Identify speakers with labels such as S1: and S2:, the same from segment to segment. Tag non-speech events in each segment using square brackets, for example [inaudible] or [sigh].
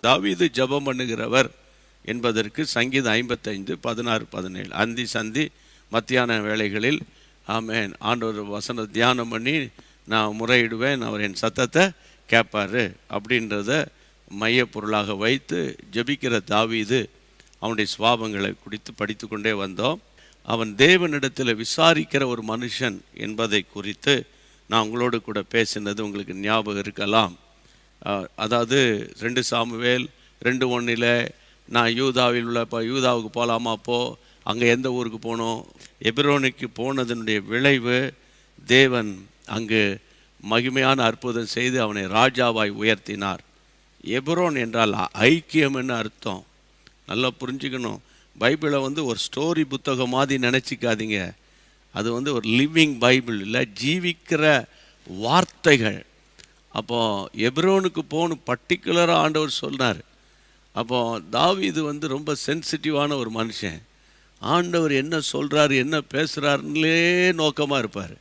S1: தாவீது ஜெபம் பண்ணுகிறவர் என்பதற்கு சங்கீதம் ஐம்பத்தைந்து பதினாறு பதினேழு. அந்தி சந்தி மத்தியான வேளைகளில் ஆமேன். ஆண்டவர் வசன தியானம் பண்ணி நான் முறையிடுவேன் அவர் என் சத்தத்தை கேட்பார். அப்படின்றத மையப்பொருளாக வைத்து ஜெபிக்கிற தாவீது அவனுடைய சுவாபங்களை குறித்து படித்து கொண்டே வந்தோம். அவன் தேவனிடத்தில் விசாரிக்கிற ஒரு மனுஷன் என்பதை குறித்து நான் உங்களோடு கூட பேசினது உங்களுக்கு ஞாபகம் இருக்கலாம். அதாவது ரெண்டு சாமுவேல் ரெண்டு ஒன்றில் நான் யூதாவில் உள்ள இப்போ யூதாவுக்கு போகலாமா போ. அங்கே எந்த ஊருக்கு போகணும் எபிரோனுக்கு போனதனுடைய விளைவு தேவன் அங்கு மகிமையான அற்புதம் செய்து அவனை ராஜாவாய் உயர்த்தினார். எபிரோன் என்றால் ஐக்கியம்னு அர்த்தம். நல்லா புரிஞ்சுக்கணும். பைபிளை வந்து ஒரு ஸ்டோரி புத்தகம் மாதிரி நினச்சிக்காதீங்க. அது வந்து ஒரு லிவிங் பைபிள் இல்லை ஜீவிக்கிற வார்த்தைகள். அப்போது எப்ரோனுக்கு போகணும். பர்டிகுலராக ஆண்டவர் சொன்னார் அப்போது தாவி இது வந்து ரொம்ப சென்சிட்டிவான ஒரு மனுஷன். ஆண்டவர் என்ன சொல்கிறாரு என்ன பேசுகிறாருன்னே நோக்கமாக இருப்பார்.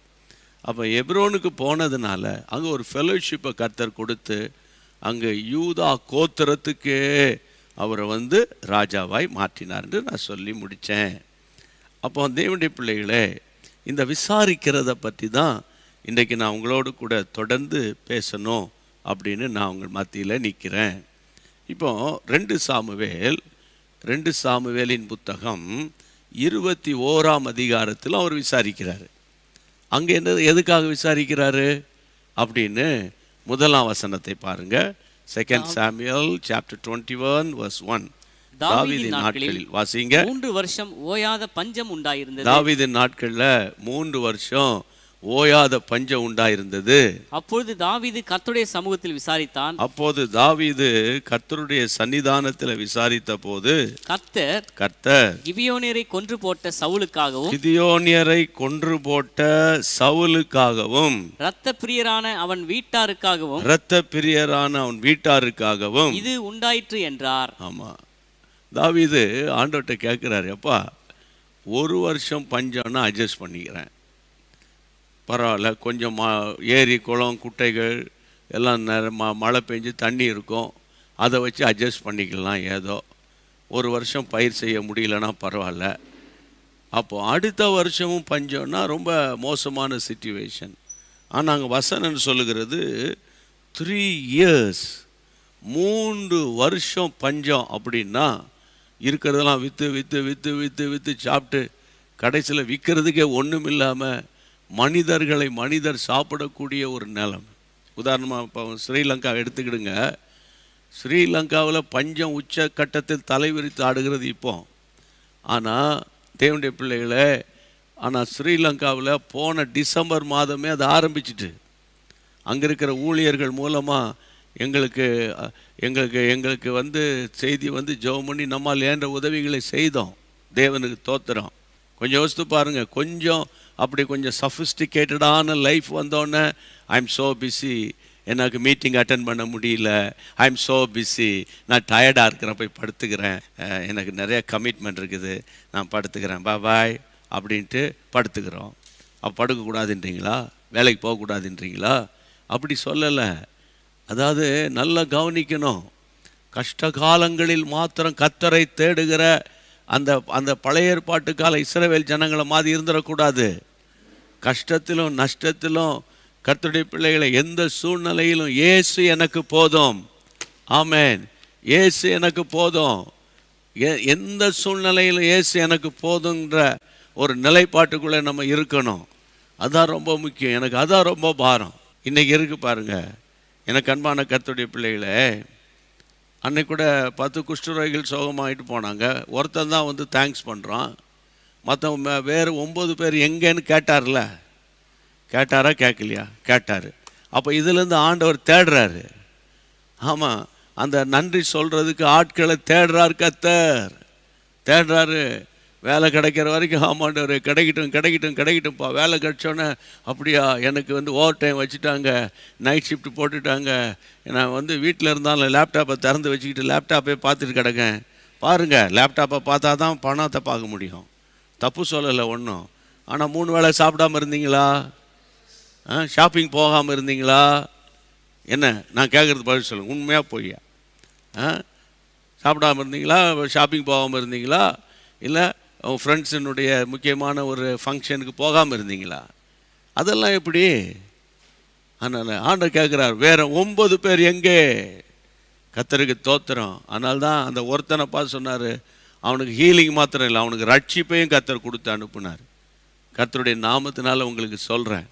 S1: அப்போ எப்ரோனுக்கு போனதுனால அங்கே ஒரு ஃபெலோஷிப்பை கர்த்தர் கொடுத்து அங்கே யூதா கோத்திரத்துக்கே அவரை வந்து ராஜாவாய் மாற்றினார்னு நான் சொல்லி முடித்தேன். அப்போ தேவனுடைய பிள்ளைகளே இந்த விசாரிக்கிறத பற்றி தான் இன்றைக்கு நான் உங்களோடு கூட தொடர்ந்து பேசணும் அப்படின்னு நான் உங்கள் மத்தியில் நிற்கிறேன் இப்போ ரெண்டு சாமுவேல் ரெண்டு சாமுவேலின் புத்தகம் இருபத்தி ஓராம் அதிகாரத்தில் அவர் விசாரிக்கிறார். அங்கே என்ன எதுக்காக விசாரிக்கிறாரு? அப்படின்னு முதலாம் வசனத்தை பாருங்க. Second Samuel chapter twenty one verse one தாவீதின் நாட்களில் வாசிங்க.
S2: மூன்று வருஷம் ஓயாத பஞ்சம் உண்டாயிருந்தது.
S1: தாவீதின் நாட்கள்ல மூன்று வருஷம் ஓயாத பஞ்சம் உண்டாயிருந்தது.
S2: அப்பொழுது தாவீது கர்த்தருடைய சமூகத்தில் விசாரித்தான்.
S1: அப்போது தாவீது கர்த்தருடைய சன்னிதானத்தில் விசாரித்த போது
S2: கர்த்தர்
S1: கர்த்தர்
S2: கிபியோனியரை கொன்று போட்ட சவுலுக்காகவும்
S1: கிதியோனியரை கொன்று போட்ட சவுலுக்காகவும்
S2: இரத்த பிரியரான அவன் வீட்டாருக்காகவும்
S1: இரத்த பிரியரான அவன் வீட்டாருக்காகவும்.
S2: இது உண்டாயிற்று என்றார்.
S1: ஆமா. தாவீது ஆண்டவர்கிட்ட கேட்குறாரு அப்பா ஒரு வருஷம் பஞ்சம்னா அட்ஜஸ்ட் பண்ணிக்கிறேன். பரவாயில்ல. கொஞ்சம் மா ஏரி குளம் குட்டைகள் எல்லாம் நிற ம மழை பெஞ்சு தண்ணி இருக்கும். அதை வச்சு அட்ஜஸ்ட் பண்ணிக்கலாம் ஏதோ. ஒரு வருஷம் பயிர் செய்ய முடியலன்னா பரவாயில்ல. அப்போது அடுத்த வருஷமும் பஞ்சம்னா ரொம்ப மோசமான சுச்சுவேஷன் ஆனால் அங்கே வசனன் சொல்லுகிறது த்ரீ இயர்ஸ் மூன்று வருஷம் பஞ்சம் அப்படின்னா இருக்கிறதெல்லாம் விற்று விற்று விற்று விற்று விற்று சாப்பிட்டு கடைசியில் விற்கிறதுக்கே ஒன்றும் இல்லாமல் மனிதர்களை மனிதர் சாப்பிடக்கூடிய ஒரு நிலம். உதாரணமாக இப்போ ஸ்ரீலங்கா எடுத்துக்கிடுங்க. ஸ்ரீலங்காவில் பஞ்சம் உச்ச கட்டத்தில் தலைவிரித்து ஆடுகிறது இப்போ. ஆனால் தேவனுடைய பிள்ளைகளே ஆனால் ஸ்ரீலங்காவில் போன டிசம்பர் மாதமே அது ஆரம்பிச்சிட்டு. அங்கே இருக்கிற ஊழியர்கள் மூலமாக எங்களுக்கு எங்களுக்கு எங்களுக்கு வந்து செய்தி வந்து ஜெபம் பண்ணி நம்மால் ஏன்ற உதவிகளை செய்தோம். தேவனுக்கு தோத்துறோம் கொஞ்சம் யோசித்து பாருங்கள் கொஞ்சம் அப்படி கொஞ்சம் சஃபிஸ்டிகேட்டடான லைஃப் வந்தோடனே ஐ எம் ஸோ பிஸி எனக்கு மீட்டிங் அட்டன் பண்ண முடியல. ஐ எம் ஸோ பிஸி நான் டயர்டாக இருக்கிறேன் போய் படுத்துக்கிறேன். எனக்கு நிறைய கமிட்மெண்ட் இருக்குது. நான் படுத்துக்கிறேன். பா பாய் அப்படின்ட்டு படுத்துக்கிறோம். அப்போ படுக்கக்கூடாதுன்றீங்களா? வேலைக்கு போகக்கூடாதுன்றீங்களா? அப்படி சொல்லலை. அதாவது நல்லா கவனிக்கணும். கஷ்ட காலங்களில் மாத்திரம் கத்தரை தேடுகிற அந்த அந்த பழைய ஏற்பாட்டு கால இஸ்ரவேல் ஜனங்களை மாதிரி இருந்துடக்கூடாது. கஷ்டத்திலும் நஷ்டத்திலும் கர்த்தருடைய பிள்ளைகளை எந்த சூழ்நிலையிலும் ஏசு எனக்கு போதும். ஆமேன். ஏசு எனக்கு போதும். எ- எந்த சூழ்நிலையிலும் ஏசு எனக்கு போதுங்கிற ஒரு நிலைப்பாட்டுக்குள்ளே நம்ம இருக்கணும். அதான் ரொம்ப முக்கியம். எனக்கு அதான் ரொம்ப பாரம். இன்றைக்கி இருக்கு பாருங்க. எனக்கு அன்பான கர்த்தருடைய பிள்ளைகளே அன்னைக்கு கூட பத்து குஷ்டரோகிகள் சோகமாயிட்டு போனாங்க. ஒருத்தன் தான் வந்து தேங்க்ஸ் பண்ணுறான் மற்றவங்க வேறு ஒம்பது பேர் எங்கேன்னு கேட்டார்ல? கேட்டாரா கேட்கலையா? கேட்டார். அப்போ இதுலேருந்து ஆண்டவர் தேடுறாரு. ஆமாம் அந்த நன்றி சொல்கிறதுக்கு ஆட்களை தேடுறார் கத்தர். தேடுறாரு. வேலை கிடைக்கிற வரைக்கும் ஆமாண்டவர் கிடைக்கட்டும் கிடைக்கட்டும் கிடைக்கட்டும்ப்பா. வேலை கிடைச்சோன்னே அப்படியா எனக்கு வந்து ஓவர் டைம் வச்சுட்டாங்க நைட் ஷிஃப்ட் போட்டுட்டாங்க. நான் வந்து வீட்டில் இருந்தாலும் லேப்டாப்பை திறந்து வச்சுக்கிட்டு லேப்டாப்பே பார்த்துட்டு கிடக்கேன். பாருங்கள் லேப்டாப்பை பார்த்தா தான் பணத்தை பார்க்க முடியும். தப்பு சொல்லலை ஒன்றும் ஆனால் மூணு வேளை சாப்பிடாம இருந்தீங்களா? ஆ ஷாப்பிங் போகாமல் இருந்தீங்களா? என்ன? நான் கேட்குறது பதில் சொல்லுங்கள் உண்மையாக பொய்யா? ஆ சாப்பிடாம இருந்தீங்களா? ஷாப்பிங் போகாமல் இருந்தீங்களா? இல்லை உங்கள் ஃப்ரெண்ட்ஸினுடைய முக்கியமான ஒரு ஃபங்க்ஷனுக்கு போகாமல் இருந்தீங்களா? அதெல்லாம் எப்படி? அதனால் ஆண்டை கேட்குறார் வேறு ஒம்பது பேர் எங்கே? கத்தருக்கு தோத்துறோம் அதனால்தான் அந்த ஒருத்தனை பார்த்து சொன்னார் அவனுக்கு ஹீலிங் மாத்திரம் இல்லை. அவனுக்கு ரட்சிப்பையும் கத்தர் கொடுத்து அனுப்புனார். கத்தருடைய நாமத்தினால உங்களுக்கு சொல்கிறேன்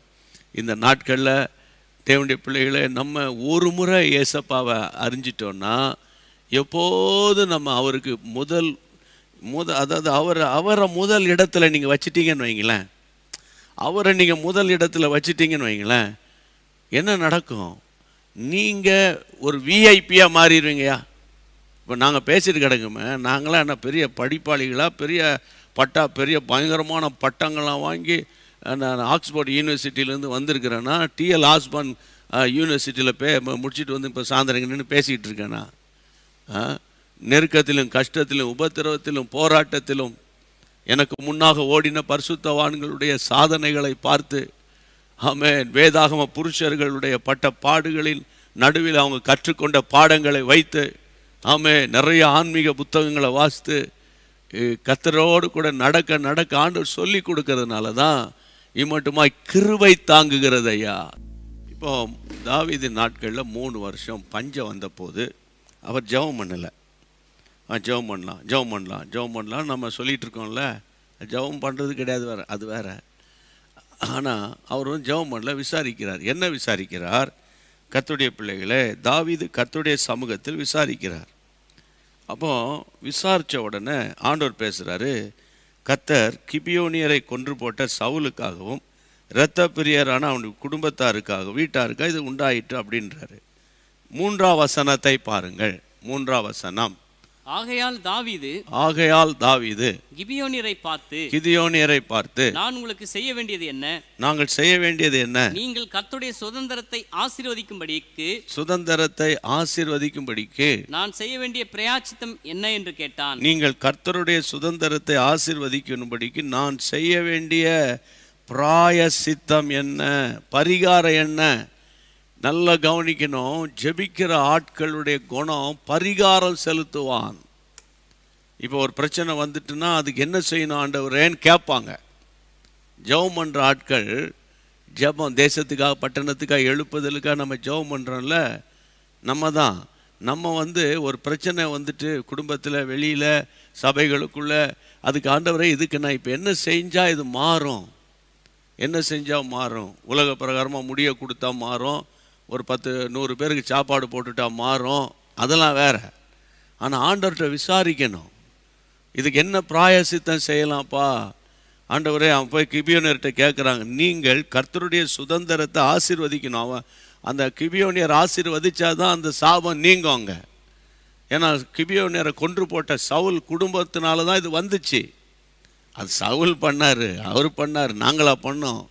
S1: இந்த நாட்களில் தேவனுடைய பிள்ளைகளை நம்ம ஒரு முறை ஏசப்பாவை அறிஞ்சிட்டோன்னா எப்போது நம்ம அவருக்கு முதல் முத அதாவது அவரை அவரை முதல் இடத்துல நீங்கள் வச்சிட்டீங்கன்னு வைங்களேன். அவரை நீங்கள் முதல் இடத்துல வச்சிட்டீங்கன்னு வைங்களேன். என்ன நடக்கும்? நீங்கள் ஒரு விஐபியாக மாறிடுவீங்கயா இப்போ நாங்கள் பேசிட்டு கிடக்குமே நாங்களாம் என்ன பெரிய படிப்பாளிகளாக பெரிய பட்டா பெரிய பயங்கரமான பட்டங்கள்லாம் வாங்கி நான் ஆக்ஸ்போர்ட் யூனிவர்சிட்டியிலேருந்து வந்திருக்கிறேன்னா டிஎல் ஆஸ்பான் யூனிவர்சிட்டியில் பே முடிச்சுட்டு வந்து இப்போ சாயந்தரம் நின்று பேசிக்கிட்டு இருக்கேனா? நெருக்கத்திலும் கஷ்டத்திலும் உபத்திரவத்திலும் போராட்டத்திலும் எனக்கு முன்னாக ஓடின பரிசுத்தவான்களுடைய சாதனைகளை பார்த்து ஆமென் வேதாகம புருஷர்களுடைய பட்ட பாடுகளின் நடுவில் அவங்க கற்றுக்கொண்ட பாடங்களை வைத்து ஆமே நிறைய ஆன்மீக புத்தகங்களை வாசித்து கத்தரோடு கூட நடக்க நடக்க ஆண்டவர் சொல்லி கொடுக்கறதுனால தான் இம்மட்டுமாய் கிருவை தாங்குகிறது ஐயா. இப்போ தாவீது நாட்களில் மூணு வருஷம் பஞ்சம் வந்தபோது அவர் ஜெபம் பண்ணலை. ஆ ஜெபம் பண்ணலாம் ஜெபம் பண்ணலாம் ஜெபம் பண்ணலாம் நம்ம சொல்லிகிட்டு இருக்கோம்ல. ஜெபம் பண்ணுறது கிடையாது வேற அது வேற. ஆனால் அவர் வந்து ஜெபம் பண்ணல விசாரிக்கிறார். என்ன விசாரிக்கிறார்? கத்துடைய பிள்ளைகளே தாவீது கத்துடைய சமூகத்தில் விசாரிக்கிறார். அப்போது விசாரித்த உடனே ஆண்டவர் பேசுகிறாரு கத்தர் கிபியோனியரை கொன்று போட்ட சவுலுக்காகவும் இரத்த பிரியரான அவனுடைய குடும்பத்தாருக்காக வீட்டாருக்காக இது உண்டாயிற்று அப்படின்றாரு. மூன்றாம் வசனத்தை பாருங்கள். மூன்றாம் வசனம்.
S2: ஆகையால் தாவீது
S1: ஆகையால் தாவீது
S2: கிபியோனியரை பார்த்து
S1: கிதியோனியரை பார்த்து
S2: நான் உங்களுக்கு செய்ய வேண்டியது என்ன?
S1: நாங்கள் செய்ய வேண்டியது என்ன?
S2: நீங்கள் கர்த்தருடைய சுதந்திரத்தை ஆசீர்வதிக்கும்படிக்கு
S1: சுதந்திரத்தை ஆசீர்வதிக்கும்படிக்கு
S2: நான் செய்ய வேண்டிய பிரயாச்சித்தம் என்ன என்று கேட்டான்.
S1: நீங்கள் கர்த்தருடைய சுதந்திரத்தை ஆசீர்வதிக்கும்படிக்கு நான் செய்ய வேண்டிய பிராயசித்தம் என்ன? பரிகாரம் என்ன? நல்லா கவனிக்கணும். ஜெபிக்கிற ஆட்களுடைய குணம் பரிகாரம் செலுத்துவான். இப்போ ஒரு பிரச்சனை வந்துட்டுன்னா அதுக்கு என்ன செய்யணும் ஆண்டவரேன்னு கேட்பாங்க. ஜெபம் பண்ணுற ஆட்கள் ஜெபம் தேசத்துக்காக பட்டணத்துக்காக எழுப்புதலுக்காக நம்ம ஜெபம் பண்ணுறோம்ல நம்ம தான் நம்ம வந்து ஒரு பிரச்சனை வந்துட்டு குடும்பத்தில் வெளியில் சபைகளுக்குள்ள அதுக்கு ஆண்டவரே இதுக்கு நான் இப்போ என்ன செஞ்சால் இது மாறும்? என்ன செஞ்சால் மாறும்? உலக பிரகாரமாக முடிய கொடுத்தா மாறும்? ஒரு பத்து நூறு பேருக்கு சாப்பாடு போட்டுட்டா மாறும். அதெல்லாம் வேற. ஆனால் ஆண்டவர்கிட்ட விசாரிக்கணும். இதுக்கு என்ன பிராயசித்தம் செய்யலாம்ப்பா? ஆண்டவரே அவன் போய் கிபியோனியர்கிட்ட கேட்குறாங்க நீங்கள் கர்த்தருடைய சுதந்திரத்தை ஆசீர்வதிக்கணும். அவன் அந்த கிபியோனியர் ஆசீர்வதிச்சாதான் அந்த சாபம் நீங்கும் அங்கே ஏன்னா கிபியோனியரை கொன்று போட்ட சவுல் குடும்பத்தினால தான் இது வந்துச்சு. அது சவுல் பண்ணார் அவர் பண்ணார் நாங்களாக பண்ணோம்.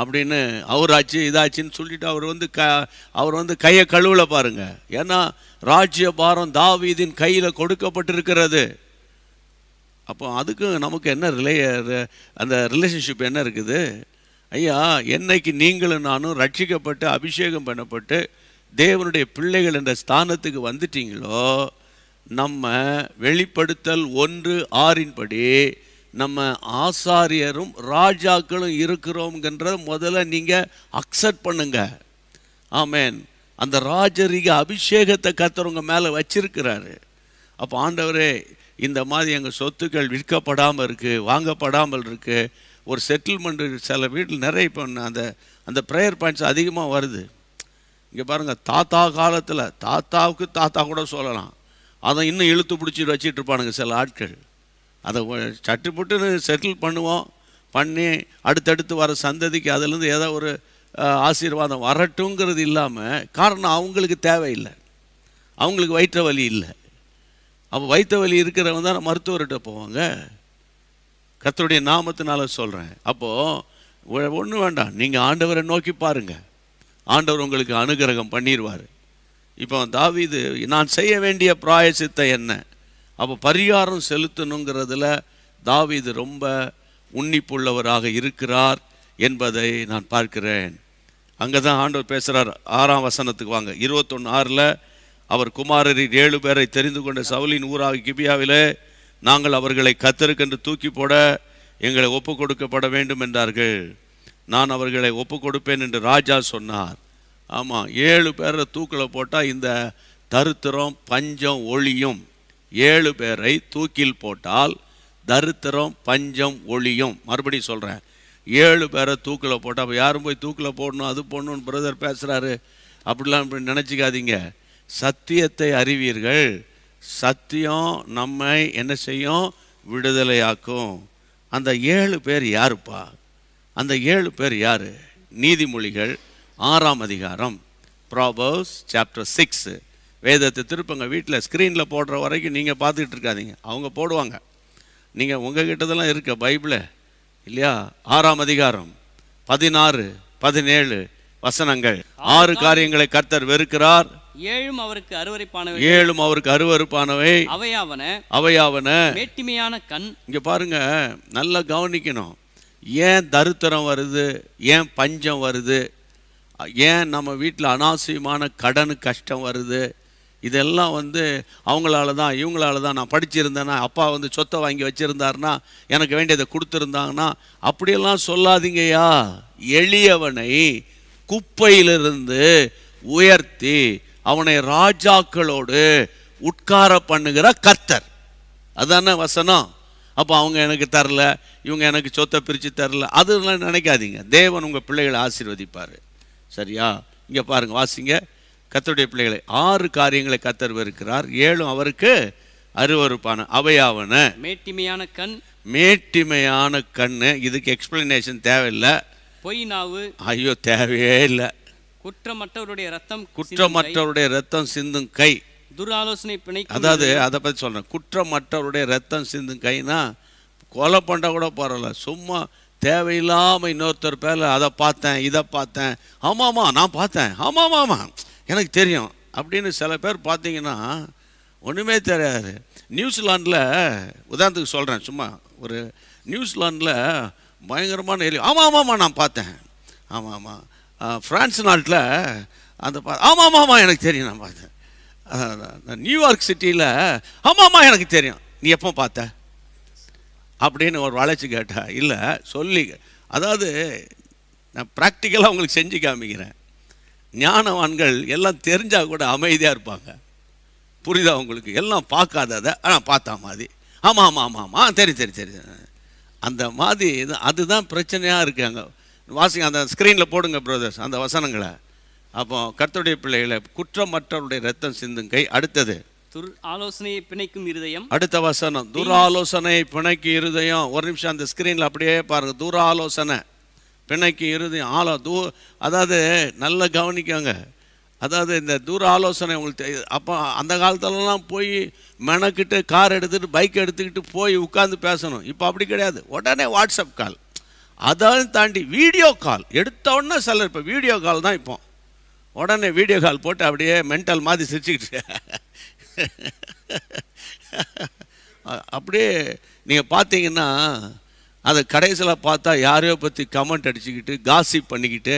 S1: அப்படின்னு அவராச்சு இதாச்சுன்னு சொல்லிட்டு அவர் வந்து க அவர் வந்து கையை கழுவல பாருங்க. ஏன்னா ராஜ்ய பாரம் தாவீதின் கையில் கொடுக்கப்பட்டிருக்கிறது. அப்போ அதுக்கு நமக்கு என்ன ரிலே அந்த ரிலேஷன்ஷிப் என்ன இருக்குது? ஐயா என்னைக்கு நீங்களும் நானும் ரட்சிக்கப்பட்டு அபிஷேகம் பண்ணப்பட்டு தேவனுடைய பிள்ளைகள் என்ற ஸ்தானத்துக்கு வந்துட்டீங்களோ நம்ம வெளிப்படுத்தல் ஒன்று ஆறின்படி நம்ம ஆசாரியரும் ராஜாக்களும் இருக்கிறோம்ன்ற முதல்ல நீங்கள் அக்செப்ட் பண்ணுங்க. ஆமேன் அந்த ராஜரிக அபிஷேகத்தை கத்துறவங்க மேலே வச்சிருக்கிறாரு. அப்போ ஆண்டவரே இந்த மாதிரி எங்கள் சொத்துக்கள் விற்கப்படாமல் இருக்குது வாங்கப்படாமல் இருக்குது ஒரு செட்டில்மெண்ட் சில வீட்டில் நிறைய இப்போ அந்த அந்த ப்ரேயர் பாயிண்ட்ஸ் அதிகமாக வருது. இங்கே பாருங்கள் தாத்தா காலத்தில் தாத்தாவுக்கு தாத்தா கூட சொல்லலாம். அதை இன்னும் இழுத்து பிடிச்சி வச்சிட்டு இருப்பானுங்க சில ஆட்கள். அதை சட்டு புட்டுன்னு செட்டில் பண்ணுவோம். பண்ணி அடுத்தடுத்து வர சந்ததிக்கு அதுலேருந்து ஏதோ ஒரு ஆசீர்வாதம் வரட்டுங்கிறது இல்லாமல் காரணம் அவங்களுக்கு தேவையில்லை. அவங்களுக்கு வயிற்று வலி இல்லை. அப்போ வயிற்று வலி இருக்கிறவங்க தான் மருத்துவர்கிட்ட போவாங்க? கத்தருடைய நாமத்தினால சொல்கிறேன் அப்போது ஒன்றும் வேண்டாம். நீங்கள் ஆண்டவரை நோக்கி பாருங்க. ஆண்டவர் உங்களுக்கு அனுகிரகம் பண்ணிடுவார் இப்போ தாவீது நான் செய்ய வேண்டிய பிராயசித்தை என்ன? அப்போ பரிகாரம் செலுத்தணுங்கிறதுல தாவீது ரொம்ப உன்னிப்புள்ளவராக இருக்கிறார் என்பதை நான் பார்க்கிறேன். அங்கே தான் ஆண்டவர் பேசுகிறார் ஆறாம் வசனத்துக்கு வாங்க. இருபத்தொன்று ஆறில் அவர் குமாரரின் ஏழு பேரை தெரிந்து கொண்ட சவுலின் ஊராக கிபியாவிலே நாங்கள் அவர்களை கத்தருக்கென்று தூக்கி போட எங்களை ஒப்பு கொடுக்கப்பட வேண்டும் என்றார்கள். நான் அவர்களை ஒப்பு கொடுப்பேன் என்று ராஜா சொன்னார். ஆமாம் ஏழு பேரை தூக்கில் போட்டால் இந்த தருத்திரம் பஞ்சம் ஒளியும் ஏழு பேரை தூக்கில் போட்டால் தரித்திரம் பஞ்சம் ஒளியும். மறுபடியும் சொல்கிறேன் ஏழு பேரை தூக்கில் போட்டால் அப்போ யாரும் போய் தூக்கில் போடணும் அது போடணும்னு பிரதர் பேசுகிறாரு அப்படிலாம் இப்படி நினச்சிக்காதீங்க. சத்தியத்தை அறிவீர்கள். சத்தியம் நம்மை என்ன செய்யும்? விடுதலையாக்கும். அந்த ஏழு பேர் யாருப்பா? அந்த ஏழு பேர் யார்? நீதிமொழிகள் ஆறாம் அதிகாரம் ப்ராபர்ஸ் சாப்டர் சிக்ஸு வேதத்தை திருப்பங்க வீட்டில் ஸ்க்ரீனில் போடுற வரைக்கும் நீங்கள் பார்த்துக்கிட்டு இருக்காதீங்க. அவங்க போடுவாங்க. நீங்கள் உங்கள் கிட்டதெல்லாம் இருக்க பைபிளை. இல்லையா? ஆறாம் அதிகாரம் பதினாறு பதினேழு வசனங்கள். ஆறு காரியங்களை கர்த்தர் வெறுக்கிறார்.
S2: ஏழும் அவருக்கு அருவரைப்பானவை.
S1: ஏழும் அவருக்கு அருவருப்பானவை.
S2: அவையாவன.
S1: அவையாவன.
S2: மேட்டிமையான கண்.
S1: இங்கே பாருங்க நல்லா கவனிக்கணும். ஏன் தருத்திரம் வருது? ஏன் பஞ்சம் வருது? ஏன் நம்ம வீட்டில் அனாவசியமான கடன் கஷ்டம் வருது? இதெல்லாம் வந்து அவங்களால தான் இவங்களால தான் நான் படிச்சிருந்தேன்னா அப்பா வந்து சொத்தை வாங்கி வச்சுருந்தாருன்னா எனக்கு வேண்டியதை கொடுத்துருந்தாங்கன்னா அப்படியெல்லாம் சொல்லாதீங்கய்யா. எளியவனை குப்பையிலிருந்து உயர்த்தி அவனை ராஜாக்களோடு உட்கார பண்ணுகிற கர்த்தர். அதானே வசனம்? அப்போ அவங்க எனக்கு தரல இவங்க எனக்கு சொத்தை பிரித்து தரல அதெல்லாம் நினைக்காதீங்க. தேவன் உங்கள் பிள்ளைகளை ஆசீர்வதிப்பார். சரியா? இங்கே பாருங்க வாசிங்க. கத்தருடைய பிள்ளைகளை ஆறு காரியங்களை கத்தர் வெறுக்கிறார். ஏழும் அவருக்கு அருவருப்பான அவையாவன.
S2: மேட்டிமையான கண்.
S1: மேட்டிமையான கண்ணு. இதுக்கு எக்ஸ்பிளனேஷன் தேவையில்லை.
S2: பொய் நாவு.
S1: ஐயோ தேவையே இல்லை.
S2: குற்றமற்றவருடைய ரத்தம்
S1: குற்றமற்றவருடைய ரத்தம் சிந்தும் கை.
S2: துராலோசனை பிணைக்கும்
S1: அதாவது அதை பற்றி சொல்கிறேன் குற்றமற்றவருடைய ரத்தம் சிந்தும் கைனா கொலை பண்ண கூட பரவாயில்ல. சும்மா தேவையில்லாமல் இன்னொருத்தர் பேரில் அதை பார்த்தேன் இதை பார்த்தேன். ஆமாம்மா நான் பார்த்தேன். ஆமாமாமா. எனக்கு தெரியும். அப்படின்னு சில பேர் பார்த்தீங்கன்னா ஒன்றுமே தெரியாது. நியூசிலாண்டில் உதாரணத்துக்கு சொல்கிறேன் சும்மா ஒரு நியூசிலாண்டில் பயங்கரமான ஏரியா. ஆமாம் ஆமாம்மா நான் பார்த்தேன். ஆமாம் ஆமாம் ஃப்ரான்ஸ் நாட்டில் அந்த பா ஆமாம் ஆமாம்மா எனக்கு தெரியும் நான் பார்த்தேன். நியூயார்க் சிட்டியில் ஆமாம்மா எனக்கு தெரியும். நீ எப்போ பார்த்த? அப்படின்னு ஒரு வளைச்சி கேட்டா இல்லை சொல்லி அதாவது நான் ப்ராக்டிக்கலாக உங்களுக்கு செஞ்சு காமிக்கிறேன். ஞானவான்கள் எல்லாம் தெரிஞ்சால் கூட அமைதியாக இருப்பாங்க. புரியுதா உங்களுக்கு? எல்லாம் பார்க்காததை ஆ பார்த்தா மாதிரி. ஆமாம் ஆமாம் ஆமாம் ஆமாம் சரி சரி சரி. அந்த மாதிரி இது அதுதான் பிரச்சனையாக இருக்குது அங்கே. வாசிங்க அந்த ஸ்க்ரீனில் போடுங்க பிரதர்ஸ் அந்த வசனங்களை. அப்போ கர்த்தருடைய பிள்ளைகளை குற்றமற்றவருடைய ரத்தம் சிந்தும் கை. அடுத்தது.
S2: துர் ஆலோசனையை பிணைக்கும் இருதயம்.
S1: அடுத்த வசனம். துராலோசனை பிணைக்கு இருதயம். ஒரு நிமிஷம் அந்த ஸ்க்ரீனில் அப்படியே பாருங்க. துராலோசனை. பிணைக்கு இறுதி ஆலோ தூ அதாவது நல்லா கவனிக்கோங்க. அதாவது இந்த தூர ஆலோசனை உங்களுக்கு அப்போ அந்த காலத்துலலாம் போய் மெனக்கிட்டு கார் எடுத்துகிட்டு பைக் எடுத்துக்கிட்டு போய் உட்காந்து பேசணும். இப்போ அப்படி கிடையாது. உடனே வாட்ஸ்அப் கால் அதையும் தாண்டி வீடியோ கால் எடுத்த உடனே சிலர் இப்போ வீடியோ கால் தான் இப்போ. உடனே வீடியோ கால் போட்டு அப்படியே மென்டல் மாதிரி சிரிச்சுக்கிட்டு [laughs] அப்படியே நீங்கள் பார்த்தீங்கன்னா அதை கடைசியில் பார்த்தா யாரையோ பற்றி கமெண்ட் அடிச்சுக்கிட்டு காசிப் பண்ணிக்கிட்டு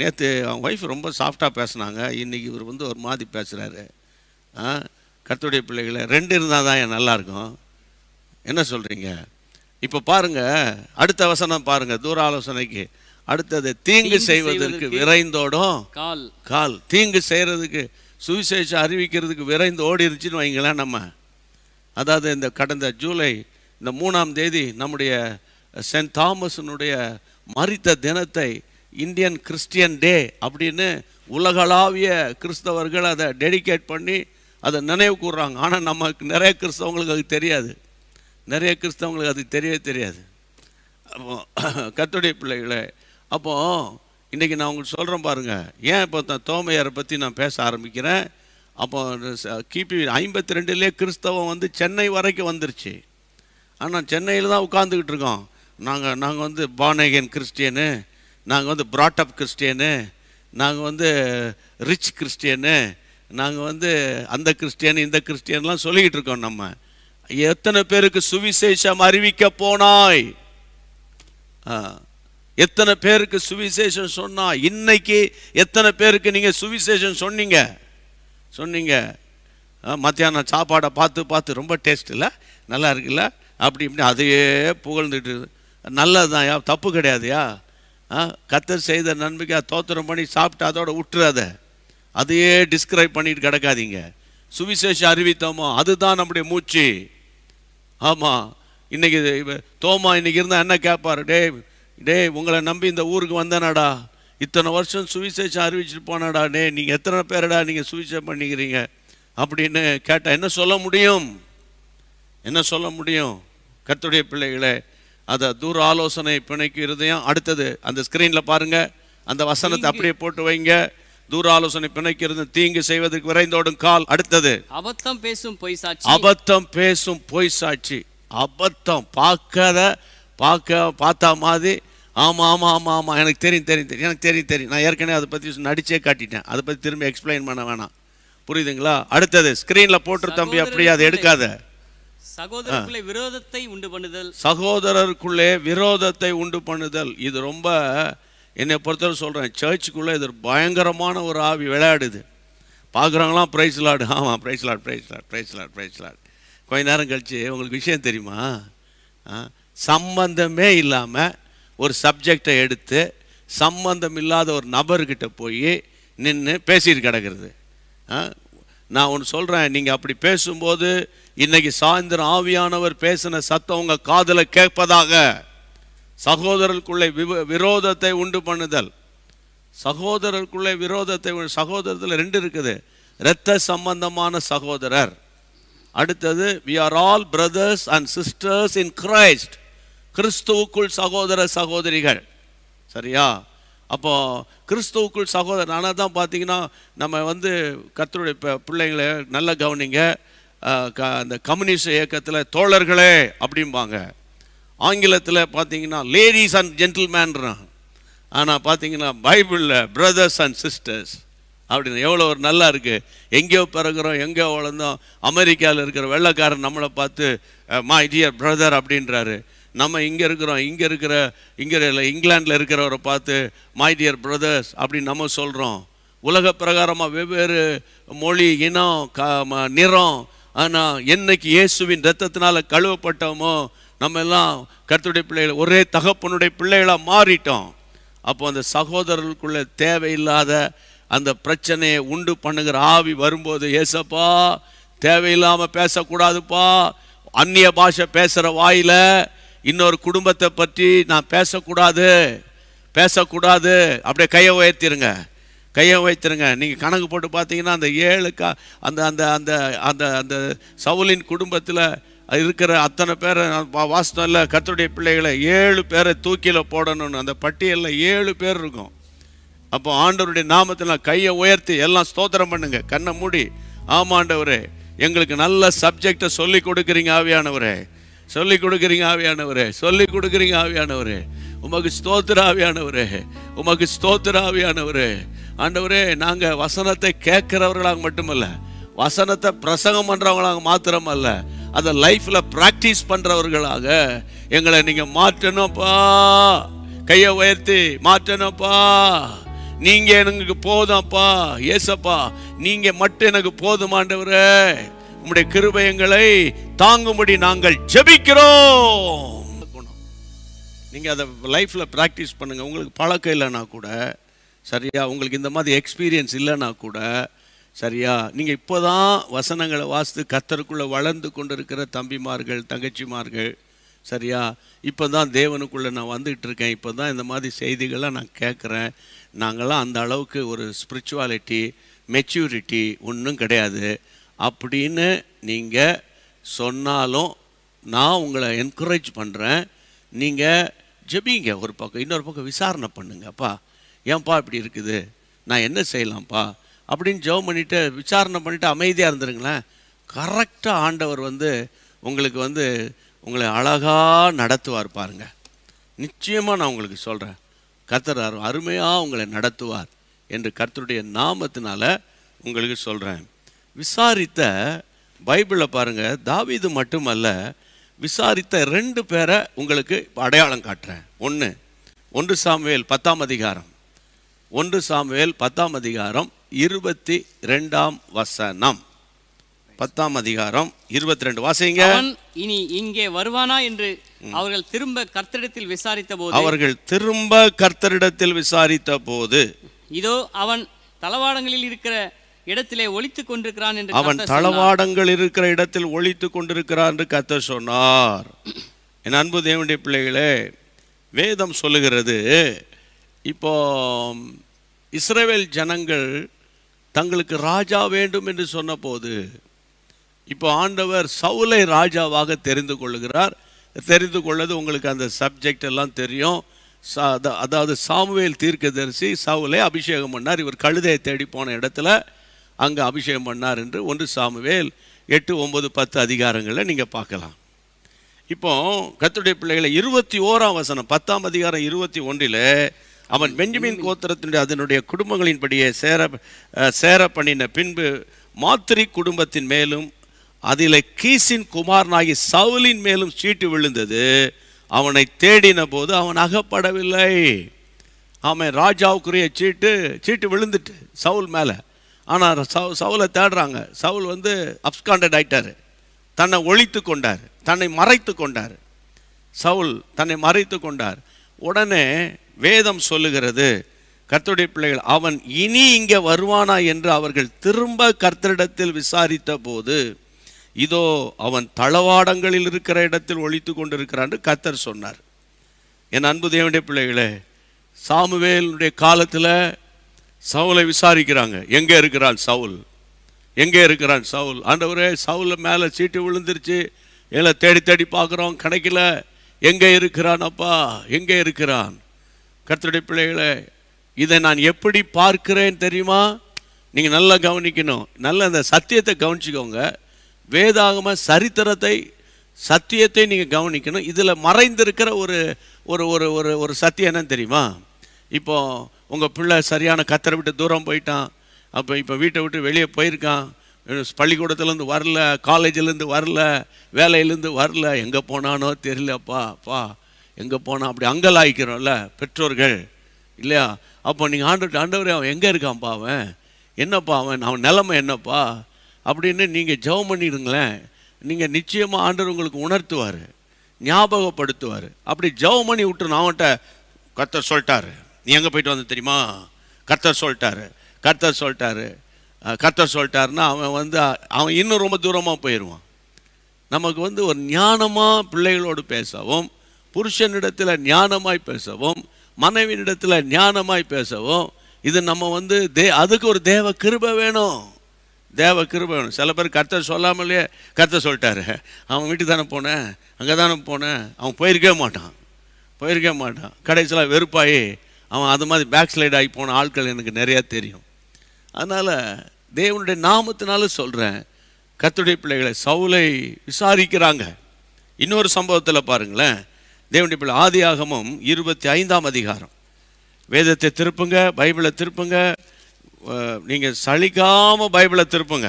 S1: நேற்று அவன் ஒய்ஃப் ரொம்ப சாஃப்டாக பேசுனாங்க. இன்றைக்கி இவர் வந்து ஒரு மாதிரி பேசுகிறாரு கர்த்தருடைய பிள்ளைகளை ரெண்டு இருந்தால் தான் நல்லாயிருக்கும் என்ன சொல்கிறீங்க இப்போ பாருங்க அடுத்த வசனம் பாருங்க தூர ஆலோசனைக்கு அடுத்தது தீங்கு செய்வதற்கு விரைந்தோடும்
S2: கால்.
S1: கால். தீங்கு செய்கிறதுக்கு சுவிசேஷம் அறிவிக்கிறதுக்கு விரைந்து ஓடிருச்சுன்னு வைங்களேன் நம்ம. அதாவது இந்த கடந்த ஜூலை இந்த மூணாம் தேதி நம்முடைய சென்ட் தாமஸனுடைய மறித்த தினத்தை இந்தியன் கிறிஸ்டியன் டே அப்படின்னு உலகளாவிய கிறிஸ்தவர்கள் அதை டெடிகேட் பண்ணி அதை நினைவு கூறுறாங்க ஆனால் நமக்கு நிறைய கிறிஸ்தவங்களுக்கு அது தெரியாது. நிறைய கிறிஸ்தவங்களுக்கு அது தெரியவே தெரியாது. அப்போ [clears throat] கத்துடைய பிள்ளைகளே அப்போ இன்றைக்கி நான் உங்களுக்கு சொல்கிறேன் பாருங்கள் ஏன் இப்போ தான் தோமையாரை பற்றி நான் பேச ஆரம்பிக்கிறேன்? அப்போ கிபி ஐம்பத்தி ரெண்டுலேயே கிறிஸ்தவம் வந்து சென்னை வரைக்கும் வந்துருச்சு. ஆனால் சென்னையில் தான் உட்காந்துக்கிட்டு இருக்கோம். நாங்கள் நாங்கள் வந்து பானேகன் கிறிஸ்டியனு நாங்கள் வந்து பிராட்டப் கிறிஸ்டியனு நாங்கள் வந்து ரிச் கிறிஸ்டியனு நாங்கள் வந்து அந்த கிறிஸ்டியன் இந்த கிறிஸ்டியன்லாம் சொல்லிக்கிட்டு இருக்கோம் நம்ம. எத்தனை பேருக்கு சுவிசேஷம் அறிவிக்க போனாய்? எத்தனை பேருக்கு சுவிசேஷம் சொன்னா இன்னைக்கு எத்தனை பேருக்கு நீங்கள் சுவிசேஷம் சொன்னீங்க? சொன்னீங்க. மத்தியானம் சாப்பாடை பார்த்து பார்த்து ரொம்ப டேஸ்ட் இல்லை? நல்லா இருக்குல்ல? அப்படி இப்படி அதையே புகழ்ந்துட்டு நல்லதுதான்யா தப்பு கிடையாதுயா? ஆ கத்தர் செய்த நன்மைக்கு தோத்திரம் பண்ணி சாப்பிட்டு அதோட விட்டுறாத அதையே டிஸ்கிரைப் பண்ணிட்டு கிடக்காதீங்க. சுவிசேஷம் அறிவித்தோமோ அதுதான் நம்முடைய மூச்சு. ஆமாம் இன்றைக்கி தோமா இன்னைக்கு இருந்தால் என்ன கேட்பாரு டேய் டேய் உங்களை நம்பி இந்த ஊருக்கு வந்தேனாடா. இத்தனை வருஷம் சுவிசேஷம் அறிவிச்சிட்டு போனாடா. டே நீங்கள் எத்தனை பேரடா நீங்கள் சுவிசேஷம் பண்ணிக்கிறீங்க? அப்படின்னு கேட்டால் என்ன சொல்ல முடியும்? என்ன சொல்ல முடியும்? கர்த்தருடைய பிள்ளைகளே அதை தூர ஆலோசனை பிணைக்கு இருதயம். அடுத்தது அந்த ஸ்க்ரீனில் பாருங்க. அந்த வசனத்தை அப்படியே போட்டு வைங்க. தூர ஆலோசனை பிணைக்கிறது தீங்கு செய்வதற்கு விரைந்தோடும் கால். அடுத்தது
S2: அபத்தம் பேசும் பொய் சாட்சி.
S1: அபத்தம் பேசும் பொய் சாட்சி. அபத்தம் பார்க்காத பார்க்க பார்த்தா மாதிரி. ஆமாம் ஆமாம் ஆமாம் ஆமாம் எனக்கு தெரியும் தெரியும் தெரியும். எனக்கு தெரியும் தெரியும். நான் ஏற்கனவே அதை பற்றி நடிச்சே காட்டிட்டேன். அதை பற்றி திரும்பி எக்ஸ்பிளைன் பண்ண வேணாம். புரியுதுங்களா? அடுத்தது ஸ்க்ரீனில் போட்டுரு தம்பி அப்படியே அதை எடுக்காத.
S2: சகோதரருக்குள்ளே விரோதத்தை உண்டு பண்ணுதல்.
S1: சகோதரருக்குள்ளே விரோதத்தை உண்டு பண்ணுதல். இது ரொம்ப என்னை பொறுத்தவரை சொல்கிறேன் சர்ச்சுக்குள்ளே இது ஒரு பயங்கரமான ஒரு ஆவி விளையாடுது. பார்க்குறவங்களாம் ப்ரைஸ் லாடு ஆமாம் praise lord praise lord praise lord praise lord கொஞ்ச நேரம் கழித்து உங்களுக்கு விஷயம் தெரியுமா? ஆ, சம்பந்தமே இல்லாமல் ஒரு சப்ஜெக்டை எடுத்து சம்பந்தம் இல்லாத ஒரு நபர்கிட்ட போய் நின்று பேசிட்டு கிடக்கிறது. ஆ, நான் ஒன்று சொல்கிறேன் நீங்கள் அப்படி பேசும்போது இன்னைக்கு சாயந்தரம் ஆவியானவர் பேசின சத்தம் உங்கள் காதில் கேட்பதாக. சகோதரருக்குள்ளே விவ விரோதத்தை உண்டு பண்ணுதல். சகோதரருக்குள்ளே விரோதத்தை சகோதரத்தில் ரெண்டு இருக்குது. இரத்த சம்பந்தமான சகோதரர். அடுத்தது we are all brothers and sisters in Christ கிறிஸ்துவுக்குள் சகோதர சகோதரிகள். சரியா? அப்போ கிறிஸ்துவுக்குள் சகோதரர் ஆனால் தான் பார்த்தீங்கன்னா நம்ம வந்து கத்தருடைய ப- பிள்ளைங்களை நல்ல கவனிங்க. அந்த கம்யூனிஸ்ட் இயக்கத்தில் தோழர்களே அப்படிம்பாங்க. ஆங்கிலத்தில் பார்த்தீங்கன்னா லேடிஸ் அண்ட் ஜென்டில்மேன்றான் ஆனால் பார்த்தீங்கன்னா பைபிளில் பிரதர்ஸ் அண்ட் சிஸ்டர்ஸ் அப்படின்னு எவ்வளோ ஒரு நல்லா இருக்குது எங்கேயோ பிறகுறோம் எங்கேயோ வளர்ந்தோம் அமெரிக்காவில் இருக்கிற வெள்ளக்காரன் நம்மளை பார்த்து மை டியர் பிரதர் அப்படின்றாரு. நம்ம இங்கே இருக்கிறோம் இங்கே இருக்கிற இங்கே இல்லை இங்கிலாண்டில் இருக்கிறவரை பார்த்து மை டியர் பிரதர்ஸ் அப்படின்னு நம்ம சொல்கிறோம் உலக பிரகாரமாக வெவ்வேறு மொழி இனம் க ம- நிறம் ஆனால் என்னைக்கு இயேசுவின் ரத்தத்தினால் கழுவப்பட்டோமோ நம்ம எல்லாம் கருத்துடைய பிள்ளைகள் ஒரே தகப்பனுடைய பிள்ளைகளாக மாறிட்டோம். அப்போ அந்த சகோதரர்களுக்குள்ள தேவையில்லாத அந்த பிரச்சனையை உண்டு பண்ணுகிற ஆவி வரும்போது ஏசப்பா தேவையில்லாமல் பேசக்கூடாதுப்பா. அந்நிய பாஷை பேசுகிற வாயில் இன்னொரு குடும்பத்தை பற்றி நான் பேசக்கூடாது பேசக்கூடாது. அப்படியே கையை உயர்த்திருங்க. கையை வைத்திருங்க. நீங்கள் கணக்கு போட்டு பார்த்தீங்கன்னா அந்த ஏழு கா அந்த அந்த அந்த அந்த அந்த சவுலின் குடும்பத்தில் இருக்கிற அத்தனை பேரை வாசனம் இல்லை கர்த்தருடைய பிள்ளைகளை ஏழு பேரை தூக்கியில் போடணும்னு அந்த பட்டியலில் ஏழு பேர் இருக்கும். அப்போ ஆண்டவருடைய நாமத்தில் கையை உயர்த்தி எல்லாம் ஸ்தோத்திரம் பண்ணுங்க. கண்ணை மூடி ஆமாண்டவரே எங்களுக்கு நல்ல சப்ஜெக்டை சொல்லி கொடுக்குறீங்க ஆவியானவரே. சொல்லி கொடுக்குறீங்க ஆவியானவரே. சொல்லி கொடுக்குறீங்க ஆவியானவரே. உமக்கு ஸ்தோத்திர ஆவியானவரே. உமக்கு ஸ்தோத்திர ஆவியானவரே. ஆண்டவரே நாங்கள் வசனத்தை கேட்குறவர்களாக மட்டுமல்ல வசனத்தை பிரசங்கம் பண்ணுறவங்களாக மாத்திரமல்ல அதை லைஃப்பில் ப்ராக்டிஸ் பண்ணுறவர்களாக எங்களை நீங்கள் மாற்றணும்ப்பா. கையை உயர்த்தி மாற்றணும்ப்பா. நீங்கள் எனக்கு போதும்ப்பா. ஏசப்பா நீங்கள் மட்டும் எனக்கு போதுமாண்டவரே உங்களுடைய கிருபயங்களை தாங்கும்படி நாங்கள் ஜெபிக்கிறோம். குணம் நீங்கள் அதை லைஃப்பில் ப்ராக்டிஸ் பண்ணுங்கள் உங்களுக்கு பழக்கம் இல்லைன்னா கூட சரியா உங்களுக்கு இந்த மாதிரி எக்ஸ்பீரியன்ஸ் இல்லைன்னா கூட சரியா நீங்கள் இப்போ தான் வசனங்களை வாசித்து கத்தருக்குள்ளே வளர்ந்து கொண்டிருக்கிற தம்பிமார்கள் தங்கச்சிமார்கள் சரியா இப்போ தான் தேவனுக்குள்ளே நான் வந்துகிட்டு இருக்கேன் இப்போ தான் இந்த மாதிரி செய்திகள்லாம் நான் கேட்குறேன். நாங்களாம் அந்த அளவுக்கு ஒரு ஸ்பிரிச்சுவாலிட்டி மெச்சூரிட்டி ஒன்றும் கிடையாது. அப்படின்னு நீங்கள் சொன்னாலும் நான் உங்களை என்கரேஜ் பண்ணுறேன் நீங்கள் ஜெபிங்க ஒரு பக்கம் இன்னொரு பக்கம் விசாரணை பண்ணுங்கப்பா ஏன்பா இப்படி இருக்குது? நான் என்ன செய்யலாம்ப்பா? அப்படின்னு ஜெபம் பண்ணிவிட்டு விசாரணை பண்ணிவிட்டு அமைதியாக இருந்துருங்களேன். கரெக்டாக ஆண்டவர் வந்து உங்களுக்கு வந்து உங்களை அழகாக நடத்துவார் பாருங்கள் நிச்சயமாக நான் உங்களுக்கு சொல்கிறேன் கர்த்தர் அரு அருமையாக உங்களை நடத்துவார் என்று கர்த்தருடைய நாமத்தினால் உங்களுக்கு சொல்கிறேன் விசாரித்த பைபிளில் பாருங்கள் தாவிது மட்டுமல்ல விசாரித்த ரெண்டு பேரை உங்களுக்கு அடையாளம் காட்டுறேன். ஒன்று ஒன்று சாமுவேல் பத்தாம் அதிகாரம். ஒன்று சாமுவேல் பத்தாம் அதிகாரம் இருபத்தி ரெண்டாம் வசனம். பத்தாம் அதிகாரம் இருபத்தி ரெண்டு வாசிங்க.
S2: இனி இங்கே வருவானா என்று அவர்கள் திரும்ப கர்த்தரிடத்தில் விசாரித்த போது
S1: அவர்கள் திரும்ப கர்த்தரிடத்தில் விசாரித்த போது
S2: இதோ அவன் தளவாடங்களில் இருக்கிற இடத்திலே ஒளித்துக் கொண்டிருக்கிறான் என்று
S1: அவன். தளவாடங்கள் இருக்கிற இடத்தில் ஒளித்து கொண்டிருக்கிறான் என்று கர்த்தர் சொன்னார். என் அன்பு தேவனுடைய பிள்ளைகளே வேதம் சொல்லுகிறது இப்போ இஸ்ரேவேல் ஜனங்கள் தங்களுக்கு ராஜா வேண்டும் என்று சொன்னபோது இப்போ ஆண்டவர் சவுலை ராஜாவாக தெரிந்து கொள்ளுகிறார். தெரிந்து கொள்ளது உங்களுக்கு அந்த சப்ஜெக்ட் எல்லாம் தெரியும். அதா- அதாவது சாமுவேல் தீர்க்கதரிசி சவுலை அபிஷேகம் பண்ணார். இவர் கழுதையை தேடி போன இடத்துல அங்கே அபிஷேகம் பண்ணார் என்று ஒன்று சாமுவேல் எட்டு ஒம்பது பத்து அதிகாரங்களில் நீங்கள் பார்க்கலாம். இப்போ கத்துடைய பிள்ளைகளை இருபத்தி ஓராம் வசனம் பத்தாம் அதிகாரம் இருபத்தி ஒன்றில் அவன் பெஞ்சமின் கோத்திரத்தினுடைய அதனுடைய குடும்பங்களின்படியே சேர சேர பண்ணின பின்பு மாத்திரி குடும்பத்தின் மேலும் அதில் கீசின் குமாரனாகி சவுலின் மேலும் சீட்டு விழுந்தது. அவனை தேடின போது அவன் அகப்படவில்லை. அவன் ராஜாவுக்குரிய சீட்டு சீட்டு விழுந்துட்டு சவுல் மேலே. ஆனால் சவு சவுலை தேடுறாங்க. சவுல் வந்து அப்ஸ்காண்டட் ஆயிட்டாரு. தன்னை ஒழித்து கொண்டார். தன்னை மறைத்து கொண்டார். சவுல் தன்னை மறைத்து கொண்டார். உடனே வேதம் சொல்லுகிறது. கர்த்தருடைய பிள்ளைகள் அவன் இனி இங்கே வருவானா என்று அவர்கள் திரும்ப கர்த்தரிடத்தில் விசாரித்த போது இதோ அவன் தளவாடங்களில் இருக்கிற இடத்தில் ஒழித்து கொண்டிருக்கிறான் கர்த்தர் சொன்னார். என் அன்பு தேவனுடைய பிள்ளைகளே சாமுவேலுடைய காலத்தில் சவுலை விசாரிக்கிறாங்க. எங்கே இருக்கிறான் சவுல்? எங்கே இருக்கிறான் சவுல்? ஆண்டவரே சவுல மேலே சீட்டு விழுந்துருச்சு. எல்லாம் தேடி தேடி பார்க்குறோம் கிடைக்கல. எங்கே இருக்கிறான் அப்பா? எங்கே இருக்கிறான்? கர்த்தருடைய பிள்ளைகளை இதை நான் எப்படி பார்க்கிறேன் தெரியுமா? நீங்கள் நல்லா கவனிக்கணும். நல்ல அந்த சத்தியத்தை கவனிச்சிக்கோங்க. வேதாகம சரித்திரத்தை சத்தியத்தை நீங்கள் கவனிக்கணும். இதில் மறைந்திருக்கிற ஒரு ஒரு ஒரு ஒரு ஒரு சத்தியம் என்னன்னு தெரியுமா? இப்போ உங்கள் பிள்ளை சரியான கத்தரை விட்டு தூரம் போயிட்டான். அப்போ இப்போ வீட்டை விட்டு வெளியே போயிருக்கான். பள்ளிக்கூடத்துலேருந்து வரல காலேஜிலேருந்து வரல வேலையிலேருந்து வரல எங்கே போனானோ தெரியலப்பா அப்பா. எங்கே போனால் அப்படி அங்கலாய்க்கிறோம்ல பெற்றோர்கள். இல்லையா? அப்போ நீங்கள் ஆண்டு ஆண்டவரே அவன் எங்கே இருக்கான்ப்பா அவன்? என்னப்பா அவன்? அவன் நிலமை என்னப்பா? அப்படின்னு நீங்கள் ஜெபம் பண்ணிடுங்களேன். நீங்கள் நிச்சயமாக ஆண்டவர் உங்களுக்கு உணர்த்துவார் ஞாபகப்படுத்துவார். அப்படி ஜெபம் பண்ணி விட்டு அவன்கிட்ட கர்த்தர் சொல்லிட்டாரு. நீ எங்கே போயிட்டு வந்து தெரியுமா? கர்த்தர் சொல்லிட்டாரு. கர்த்தர் சொல்லிட்டாரு. கத்தர் கர்த்தர் சொல்லிட்டாருன்னா அவன் வந்து அவன் இன்னும் ரொம்ப தூரமாக போயிடுவான் நமக்கு வந்து ஒரு ஞானமாக பிள்ளைகளோடு பேசவும் புருஷனிடத்தில் ஞானமாய் பேசவும் மனைவியிடத்தில் ஞானமாய் பேசவும் இது நம்ம வந்து தே அதுக்கு ஒரு தேவ கிருபை வேணும். தேவ கிருபை வேணும். சில பேர் கர்த்தர் சொல்லாமலே கர்த்தர் சொல்லிட்டாரு. அவன் வீட்டுக்கு தானே போனேன் அங்கே தானே போனேன் அவன் போயிருக்கவே மாட்டான். போயிருக்கவே மாட்டான். கடைசியில் வெறுப்பாயி அவன் அது மாதிரி பேக் ஸ்லைட் ஆகி போன ஆட்கள் எனக்கு நிறையா தெரியும். அதனால் தேவனுடைய நாமத்தினால சொல்கிறேன் கத்துடைய பிள்ளைகளை சவுலை விசாரிக்கிறாங்க. இன்னொரு சம்பவத்தில் பாருங்களேன். தேவனுடைய பிள்ளை ஆதியாகமம் இருபத்தி ஐந்தாம் அதிகாரம். வேதத்தை திருப்புங்க பைபிளை திருப்புங்க நீங்கள் சலிக்காமல் பைபிளை திருப்புங்க.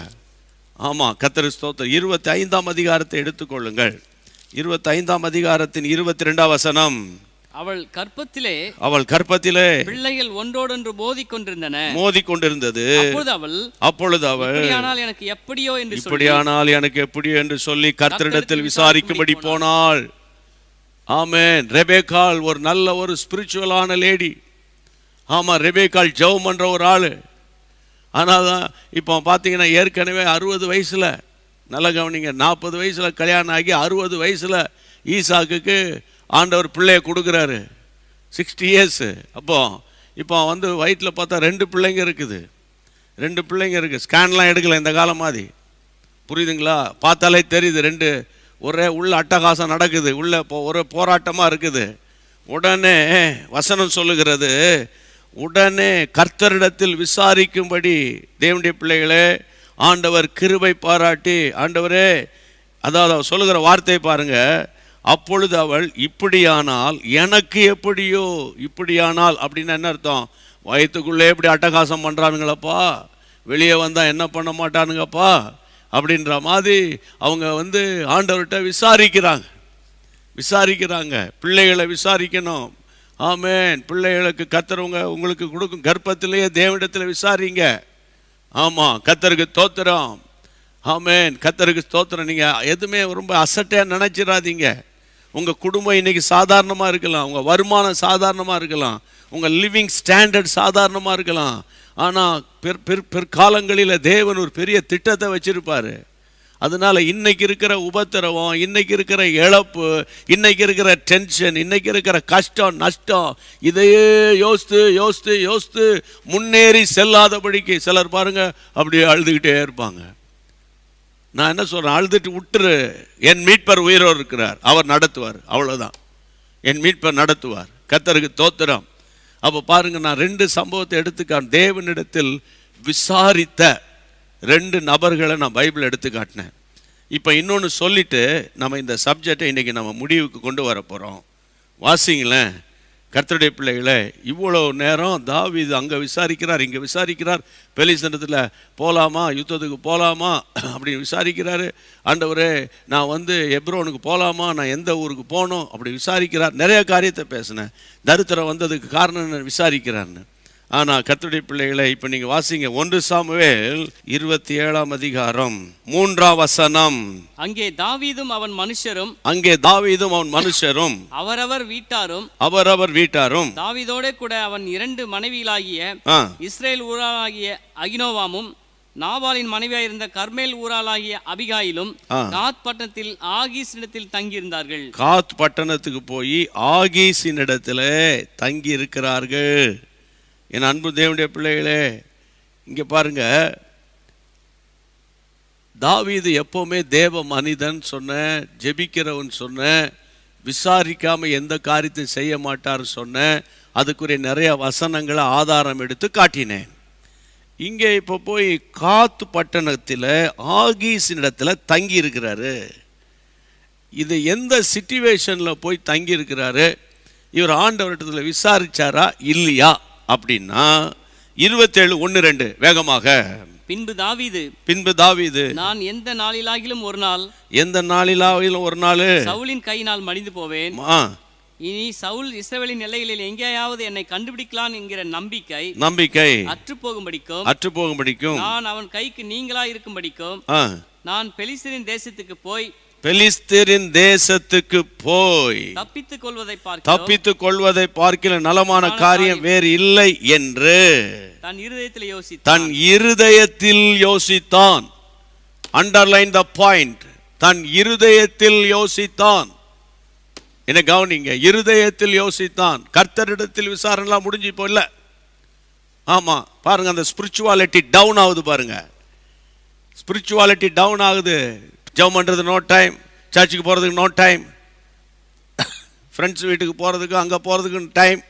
S1: ஆமாம் கத்தர் ஸ்தோத்திரம். இருபத்தி ஐந்தாம் அதிகாரத்தை எடுத்துக்கொள்ளுங்கள். இருபத்தி ஐந்தாம் அதிகாரத்தின் இருபத்தி ரெண்டாம் வசனம்.
S2: அவள் கற்பத்திலே
S1: அவள் கற்பத்திலே
S2: பிள்ளைகள் ஒன்றோடொன்று மோதிக் கொண்டிருந்தன
S1: மோதி கொண்டிருந்தது
S2: அப்பொழுது அவள்
S1: அப்பொழுது அவள்
S2: எனக்கு எப்படியோ என்று சொல்லி
S1: இப்படியானால் எனக்கு எப்படி என்று சொல்லி கர்த்தரிடத்தில் விசாரிக்கும்படி போனாள். ஆமேன். ரெபேக்கால் ஒரு நல்ல ஒரு ஸ்பிரிச்சுவலான லேடி ஆமாம் ரெபேக்கால் ஜெபம் பண்ணுற ஒரு ஆள். ஆனால் தான் இப்போ பார்த்தீங்கன்னா ஏற்கனவே அறுபது வயசில் நல்ல கவனிங்க நாற்பது வயசில் கல்யாணம் ஆகி அறுபது வயசில் ஈசாக்குக்கு ஆண்டவர் பிள்ளைய கொடுக்குறாரு. சிக்ஸ்டி இயர்ஸு அப்போ இப்போ வந்து வயிற்றில் பார்த்தா ரெண்டு பிள்ளைங்க இருக்குது. ரெண்டு பிள்ளைங்க இருக்குது ஸ்கேன்லாம் எடுக்கல இந்த காலம் மாதிரி புரியுதுங்களா? பார்த்தாலே தெரியுது ரெண்டு ஒரே உள்ள அட்டகாசம் நடக்குது. உள்ள போ போராட்டமாக இருக்குது. உடனே வசனம் சொல்லுகிறது. உடனே கர்த்தரிடத்தில் விசாரிக்கும்படி தேவனுடைய பிள்ளைகளே ஆண்டவர் கிருபை பாராட்டி ஆண்டவரே அதாவது அவர் சொல்லுகிற வார்த்தையை பாருங்கள் அப்பொழுது அவள் இப்படியானால் எனக்கு எப்படியோ இப்படியானால் அப்படின்னு என்ன அர்த்தம்? வயிற்றுக்குள்ளே இப்படி அட்டகாசம் பண்ணுறானுங்களப்பா வெளியே வந்தால் என்ன பண்ண மாட்டானுங்கப்பா? அப்படின்ற மாதிரி அவங்க வந்து ஆண்டவர்கிட்ட விசாரிக்கிறாங்க. விசாரிக்கிறாங்க. பிள்ளைகளை விசாரிக்கணும். ஆமேன். பிள்ளைகளுக்கு கத்துறவங்க உங்களுக்கு கொடுக்கும் கர்ப்பத்திலேயே தேவனிடத்தில் விசாரிங்க. ஆமாம் கத்தருக்கு தோத்திரம் ஆமேன். கத்தருக்கு ஸ்தோத்திரம். நீங்கள் எதுவுமே ரொம்ப அசட்டையாக நினச்சிடாதீங்க உங்கள் குடும்பம் இன்னைக்கு சாதாரணமாக இருக்கலாம். உங்கள் வருமானம் சாதாரணமாக இருக்கலாம். உங்கள் லிவிங் ஸ்டாண்டர்ட் சாதாரணமாக இருக்கலாம். ஆனால் பிற் பிற் பிற்காலங்களில் தேவன் ஒரு பெரிய திட்டத்தை வச்சுருப்பார். அதனால் இன்றைக்கி இருக்கிற உபத்திரவம் இன்றைக்கி இருக்கிற இழப்பு இன்றைக்கி இருக்கிற டென்ஷன் இன்றைக்கி இருக்கிற கஷ்டம் நஷ்டம் இதையே யோசித்து யோசித்து யோசித்து முன்னேறி செல்லாதபடிக்கு சிலர் பாருங்கள் அப்படியே அழுதுகிட்டே இருப்பாங்க. நான் என்ன சொல்கிறேன் அழுதுட்டு விட்டுரு என் மீட்பர் உயிரோடு இருக்கிறார். அவர் நடத்துவார். அவ்வளோதான் என் மீட்பர் நடத்துவார். கத்தருக்கு தோத்திரம். அப்போ பாருங்க நான் ரெண்டு சம்பவத்தை எடுத்துக்கான் தேவனிடத்தில் விசாரித்த ரெண்டு நபர்களை நான் பைபிள் எடுத்து காட்டினேன். இப்போ இன்னொன்று சொல்லிட்டு நம்ம இந்த சப்ஜெக்டை இன்றைக்கி நம்ம முடிவுக்கு கொண்டு வர போகிறோம் வாசிங்களேன். கர்த்தருடைய பிள்ளைகளை இவ்வளோ நேரம் தாவீது அங்கே விசாரிக்கிறார் இங்கே விசாரிக்கிறார். பெலிசனத்தில் போகலாமா யுத்தத்துக்கு போகலாமா [clears throat] அப்படின்னு விசாரிக்கிறாரு. ஆண்டவரே நான் வந்து எப்ரோனுக்கு போகலாமா நான் எந்த ஊருக்கு போகணும் அப்படி விசாரிக்கிறார். நிறைய காரியத்தை பேசினேன். தரித்திரம் வந்ததுக்கு காரணம் என்ன? ஆனால் கர்த்தருடைய பிள்ளைகளை இப்போ நீங்கள் வாசிங்க. ஒன்று சாமுவேல் இருபத்தி ஏழாம் அதிகாரம் மூன்றாம் வசனம்.
S2: அங்கே தாவீதும் அவன் மனுஷரும்
S1: அங்கே தாவீதும் அவன் மனுஷரும்
S2: அவரவர் வீட்டாரும்
S1: அவரவர் வீட்டாரும்
S2: தாவீதோடே கூட அவன் இரண்டு மனைவிகளாகிய இஸ்ரேல் ஊராளாகிய அகினோவாமும் நாபாலின் மனைவியாயிருந்த கர்மேல் ஊராளாகிய அபிகாயிலும். காத் பட்டணத்தில் ஆகீஸிடத்தில் தங்கியிருந்தார்கள்.
S1: காத் பட்டணத்துக்கு போய் ஆகீஸினிடத்துல தங்கி இருக்கிறார்கள் என் அன்பு தேவனுடைய பிள்ளைகளே இங்கே பாருங்க. தாவீது எப்போவுமே தேவ மனிதன் சொன்ன ஜெபிக்கிறவன் சொன்ன விசாரிக்காமல் எந்த காரியத்தையும் செய்ய மாட்டார் சொன்ன அதுக்குரிய நிறைய வசனங்களை ஆதாரம் எடுத்து காட்டினேன். இங்கே இப்போ போய் காத்து பட்டணத்தில் ஆகீஸினிடத்துல தங்கி இருக்கிறாரு இது எந்த சிச்சுவேஷனில் போய் தங்கி இருக்கிறாரு இவர் ஆண்டவரிடத்துல விசாரிச்சாரா? இல்லையா? அப்படின்னா இருபத்தேழு ஒன்று ரெண்டு வேகமாக.
S2: பின்பு தாவீது.
S1: பின்பு தாவீது.
S2: நான் எந்த நாளிலாகிலும் ஒரு நாள்.
S1: எந்த நாளிலாவிலும் ஒரு நாள்.
S2: சவுலின் கையினால் மடிந்து போவேன். இனி சவுல் இஸ்ரவேலின் எல்லைகளில் எங்கேயாவது என்னை கண்டுபிடிக்கலாம் என்கிற நம்பிக்கை
S1: நம்பிக்கை.
S2: அற்று போகும்படிக்கும்
S1: அற்று போகும்படிக்கும்.
S2: நான் அவன் கைக்கு நீங்களா இருக்கும்படிக்கும் நான் பெலிஸ்தரின் தேசத்துக்கு போய்
S1: பெலிஸ்தரின் தேசத்துக்கு போய்
S2: தப்பித்துக் கொள்வதை பார்க்கிறோம்.
S1: தப்பித்துக் கொள்வதை பார்க்கிற நலமான காரியம் வேறு இல்லை என்று
S2: தன் இருதயத்தில் யோசித்தான்.
S1: தன் இருதயத்தில் யோசித்தான். அண்டர்லைன் த பாயிண்ட் தன் இருதயத்தில் யோசித்தான். என்ன கவனிங்க? இருதயத்தில் யோசித்தான். கர்த்தரிடத்தில் விசாரணைலாம் முடிஞ்சு இப்போ இல்லை. ஆமா பாருங்க அந்த ஸ்பிரிச்சுவாலிட்டி டவுன் ஆகுது பாருங்க. ஸ்பிரிச்சுவாலிட்டி டவுன் ஆகுது. ஜெபம் பண்ணுறது நோ டைம் சர்ச்சுக்கு போகிறதுக்கு நோ டைம் ஃப்ரெண்ட்ஸ் வீட்டுக்கு போகிறதுக்கு அங்கே போறதுக்கு டைம்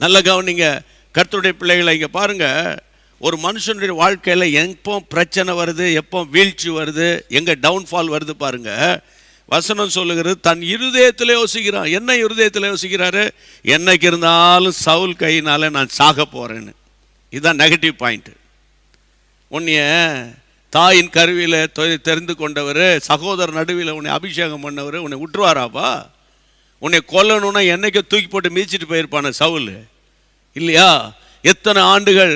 S1: நல்ல கவனிங்க. கர்த்தருடைய பிள்ளைகளை இங்கே பாருங்கள் ஒரு மனுஷனுடைய வாழ்க்கையில் எப்போ பிரச்சனை வருது எப்போ வீழ்ச்சி வருது எங்கே டவுன்ஃபால் வருது பாருங்கள் வசனம் சொல்லுகிறது தன் இருதயத்தில் யோசிக்கிறான். என்ன இருதயத்தில் யோசிக்கிறாரு? என்னைக்கு இருந்தாலும் சவுல் கையினால் நான் சாக போகிறேன்னு இதுதான் நெகட்டிவ் பாயிண்ட்டு உன்னைய தாயின் கருவியில் தெரிந்து கொண்டவர் சகோதரர் நடுவில் உன்னை அபிஷேகம் பண்ணவர் உன்னை விட்டுருவாராப்பா உன்னை கொல்லணும்னா என்னைக்கோ தூக்கி போட்டு மிதிச்சிட்டு போயிருப்பான சவுல். இல்லையா? எத்தனை ஆண்டுகள்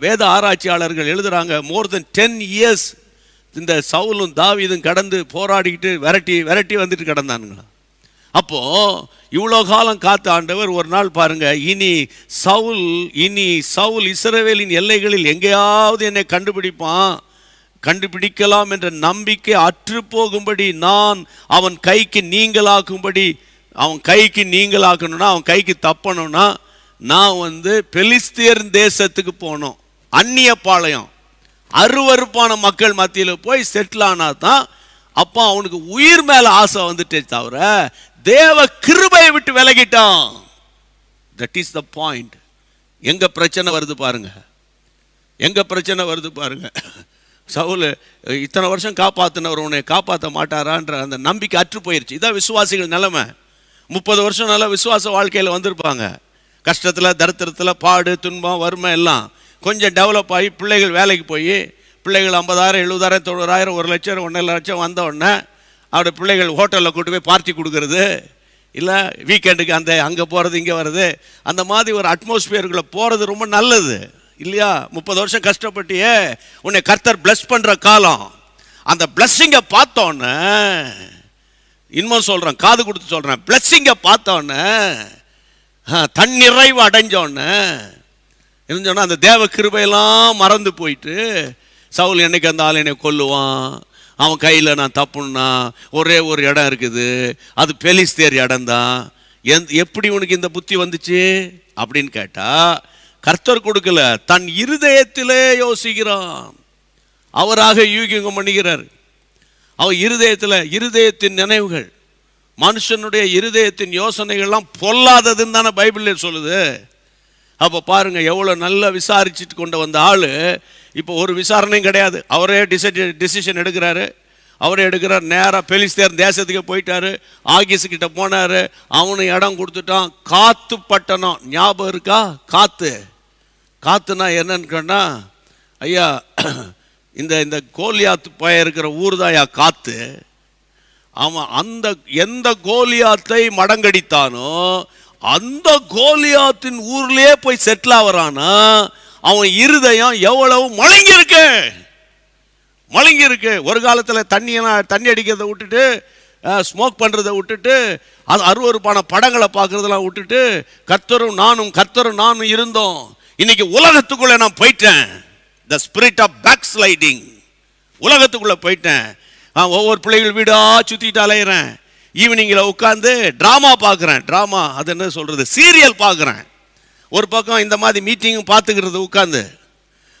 S1: வேத ஆராய்ச்சியாளர்கள் எழுதுகிறாங்க மோர் தென் டென் இயர்ஸ் இந்த சவுலும் தாவிதும் கடந்து போராடிக்கிட்டு விரட்டி விரட்டி வந்துட்டு கிடந்தானுங்களா அப்போது இவ்வளோ காலம் காத்த ஆண்டவர் ஒரு நாள் பாருங்கள் இனி சவுல் இனி சவுல் இஸ்ரவேலின் எல்லைகளில் எங்கேயாவது என்னை கண்டுபிடிப்பான்? கண்டுபிடிக்கலாம் என்ற நம்பிக்கை அற்றுப்போகும்படி நான் அவன் கைக்கு நீங்களாக்கும்படி அவன் கைக்கு நீங்களாக்கணும்னா அவன் கைக்கு தப்பணும்னா நான் வந்து பெலிஸ்தியர் தேசத்துக்கு போனோம் அந்நிய பாளையம். அருவருப்பான மக்கள் மத்தியில் போய் செட்டில் ஆனால் தான் அப்போ அவனுக்கு உயிர் மேலே ஆசை வந்துட்டே தவிர தேவ கிருபையை விட்டு விலகிட்டான். தட் இஸ் த பாயிண்ட் எங்க பிரச்சனை வருது பாருங்க. எங்க பிரச்சனை வருது பாருங்க. சவுல் இத்தனை வருஷம் காப்பாத்தினவர் உன்னை காப்பாற்ற மாட்டாரான்ற அந்த நம்பிக்கை அற்று போயிருச்சு. இதான் விசுவாசிகள் நிலைமை. முப்பது வருஷம் நல்லா விசுவாச வாழ்க்கையில் வந்திருப்பாங்க. கஷ்டத்தில் தரித்திரத்தில் பாடு துன்பம் வறுமை எல்லாம் கொஞ்சம் டெவலப் ஆகி பிள்ளைகள் வேலைக்கு போய் பிள்ளைகள் ஐம்பதாயிரம் எழுபதாயிரம் தொண்ணூறாயிரம் ஒரு லட்சம் ஒன்றரை லட்சம் வந்த உடனே அவருடைய பிள்ளைகள் ஹோட்டலில் கூட்டு போய் பார்ட்டி கொடுக்கறது இல்லை வீக்கெண்டுக்கு அந்த அங்கே போகிறது இங்கே வர்றது அந்த மாதிரி ஒரு அட்மாஸ்பியருக்குள்ளே போகிறது ரொம்ப நல்லது. இல்லையா? முப்பது வருஷம் கஷ்டப்பட்டியே உன்னை கர்த்தர் பிளஸ் பண்ணுற காலம். அந்த பிளஸ்ஸிங்கை பார்த்தோன்னே இன்னும் சொல்கிறேன் காது கொடுத்து சொல்கிறேன் பிளஸ்ஸிங்கை பார்த்தோன்னே தன்னிறைவு அடைஞ்சோன்னே இருந்தோன்னா அந்த தேவ கிருபையெல்லாம் மறந்து போயிட்டு சவுல் என்னைக்கு அந்த ஆள் என்னை கொல்லுவான்? அவன் கையில் நான் தப்புன்னா ஒரே ஒரு இடம் இருக்குது. அது பெலிஸ்தேர் இடம்தான். எந் எப்படி உனக்கு இந்த புத்தி வந்துச்சு? அப்படின்னு கேட்டால் கர்த்தர் கொடுக்கல. தன் இருதயத்திலே யோசிக்கிறான். அவராக யூகியங்கம் பண்ணுகிறார். அவர் இருதயத்தில் இருதயத்தின் நினைவுகள். மனுஷனுடைய இருதயத்தின் யோசனைகள்லாம் பொல்லாததுன்னு தானே பைபிளில் சொல்லுது. அப்போ பாருங்கள் எவ்வளோ நல்லா விசாரிச்சுட்டு கொண்டு வந்த ஆள் இப்போ ஒரு விசாரணையும் கிடையாது. அவரே டிசைட் டிசிஷன் எடுக்கிறாரு. அவரே எடுக்கிறார் நேராக பெலிஸ்தேர் தேசத்துக்கு போயிட்டாரு ஆகிஸ்கிட்ட போனார் அவனு இடம் கொடுத்துட்டான். காத்து பட்டணம். ஞாபகம் இருக்கா? காத்து. காத்துனா என்னன்னு கேட்டால் ஐயா இந்த இந்த கோலியாத்து பய இருக்கிற ஊர் தாயா காத்து. அவன் அந்த எந்த கோலியாத்தை மடங்கடித்தானோ அந்த கோலியாத்தின் ஊர்லயே போய் செட்டில் ஆகிறானா அவன் இருதயம் எவ்வளவு மலங்கி இருக்கு இருக்கு ஒரு காலத்தில் தண்ணியெல்லாம் தண்ணி அடிக்கிறத விட்டுட்டு ஸ்மோக் பண்ணுறதை விட்டுட்டு அது அருவருப்பான படங்களை பார்க்குறதெல்லாம் விட்டுட்டு கத்தரும் நானும் கத்தரும் நானும் இருந்தோம். இன்னைக்கு உலகத்துக்குள்ளே நான் போயிட்டேன். The spirit of backsliding உலகத்துக்குள்ளே போயிட்டேன். ஒவ்வொரு பிள்ளைகள் வீடாக சுற்றிட்டு அலையிறேன். ஈவினிங்கில் உட்காந்து ட்ராமா பார்க்குறேன். ட்ராமா அது என்ன சொல்கிறது சீரியல் பார்க்குறேன். ஒரு பக்கம் இந்த மாதிரி மீட்டிங்கும் பார்த்துக்கிறது உட்காந்து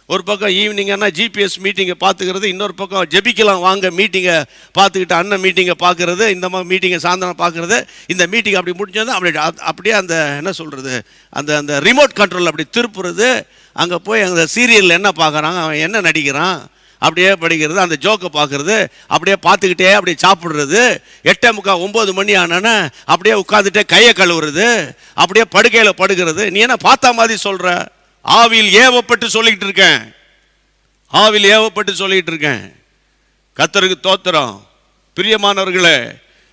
S1: ஒரு பக்கம் ஈவினிங்கன்னா ஜிபிஎஸ் மீட்டிங்கை பார்த்துக்கிறது இன்னொரு பக்கம் ஜெபிக்கலாம் வாங்க மீட்டிங்கை பார்த்துக்கிட்டு அண்ணன் மீட்டிங்கை பார்க்குறது இந்த மாதிரி மீட்டிங்கை சாயந்தரம் பார்க்குறது இந்த மீட்டிங் அப்படி முடிஞ்சது அப்படி அப்படியே அந்த என்ன சொல்கிறது அந்த அந்த ரிமோட் கண்ட்ரோல் அப்படி திருப்புறது அங்கே போய் அந்த சீரியலில் என்ன பார்க்குறாங்க அவன் என்ன நடிக்கிறான் அப்படியே படிக்கிறது அந்த ஜோக்கை பார்க்குறது அப்படியே பார்த்துக்கிட்டே அப்படியே சாப்பிட்றது எட்டே முக்கால் ஒம்பது மணி ஆனானே அப்படியே உட்காந்துட்டே கையை கழுவுறது அப்படியே படுக்கையில் படுக்கிறது. நீ என்ன பார்த்தா மாதிரி சொல்கிற ஆவியில் ஏவப்பட்டு சொல்லிக்கிட்டு இருக்கேன். ஆவியில் ஏவப்பட்டு சொல்லிக்கிட்டு இருக்கேன். கர்த்தருக்கு தோத்திரம். பிரியமானவர்களே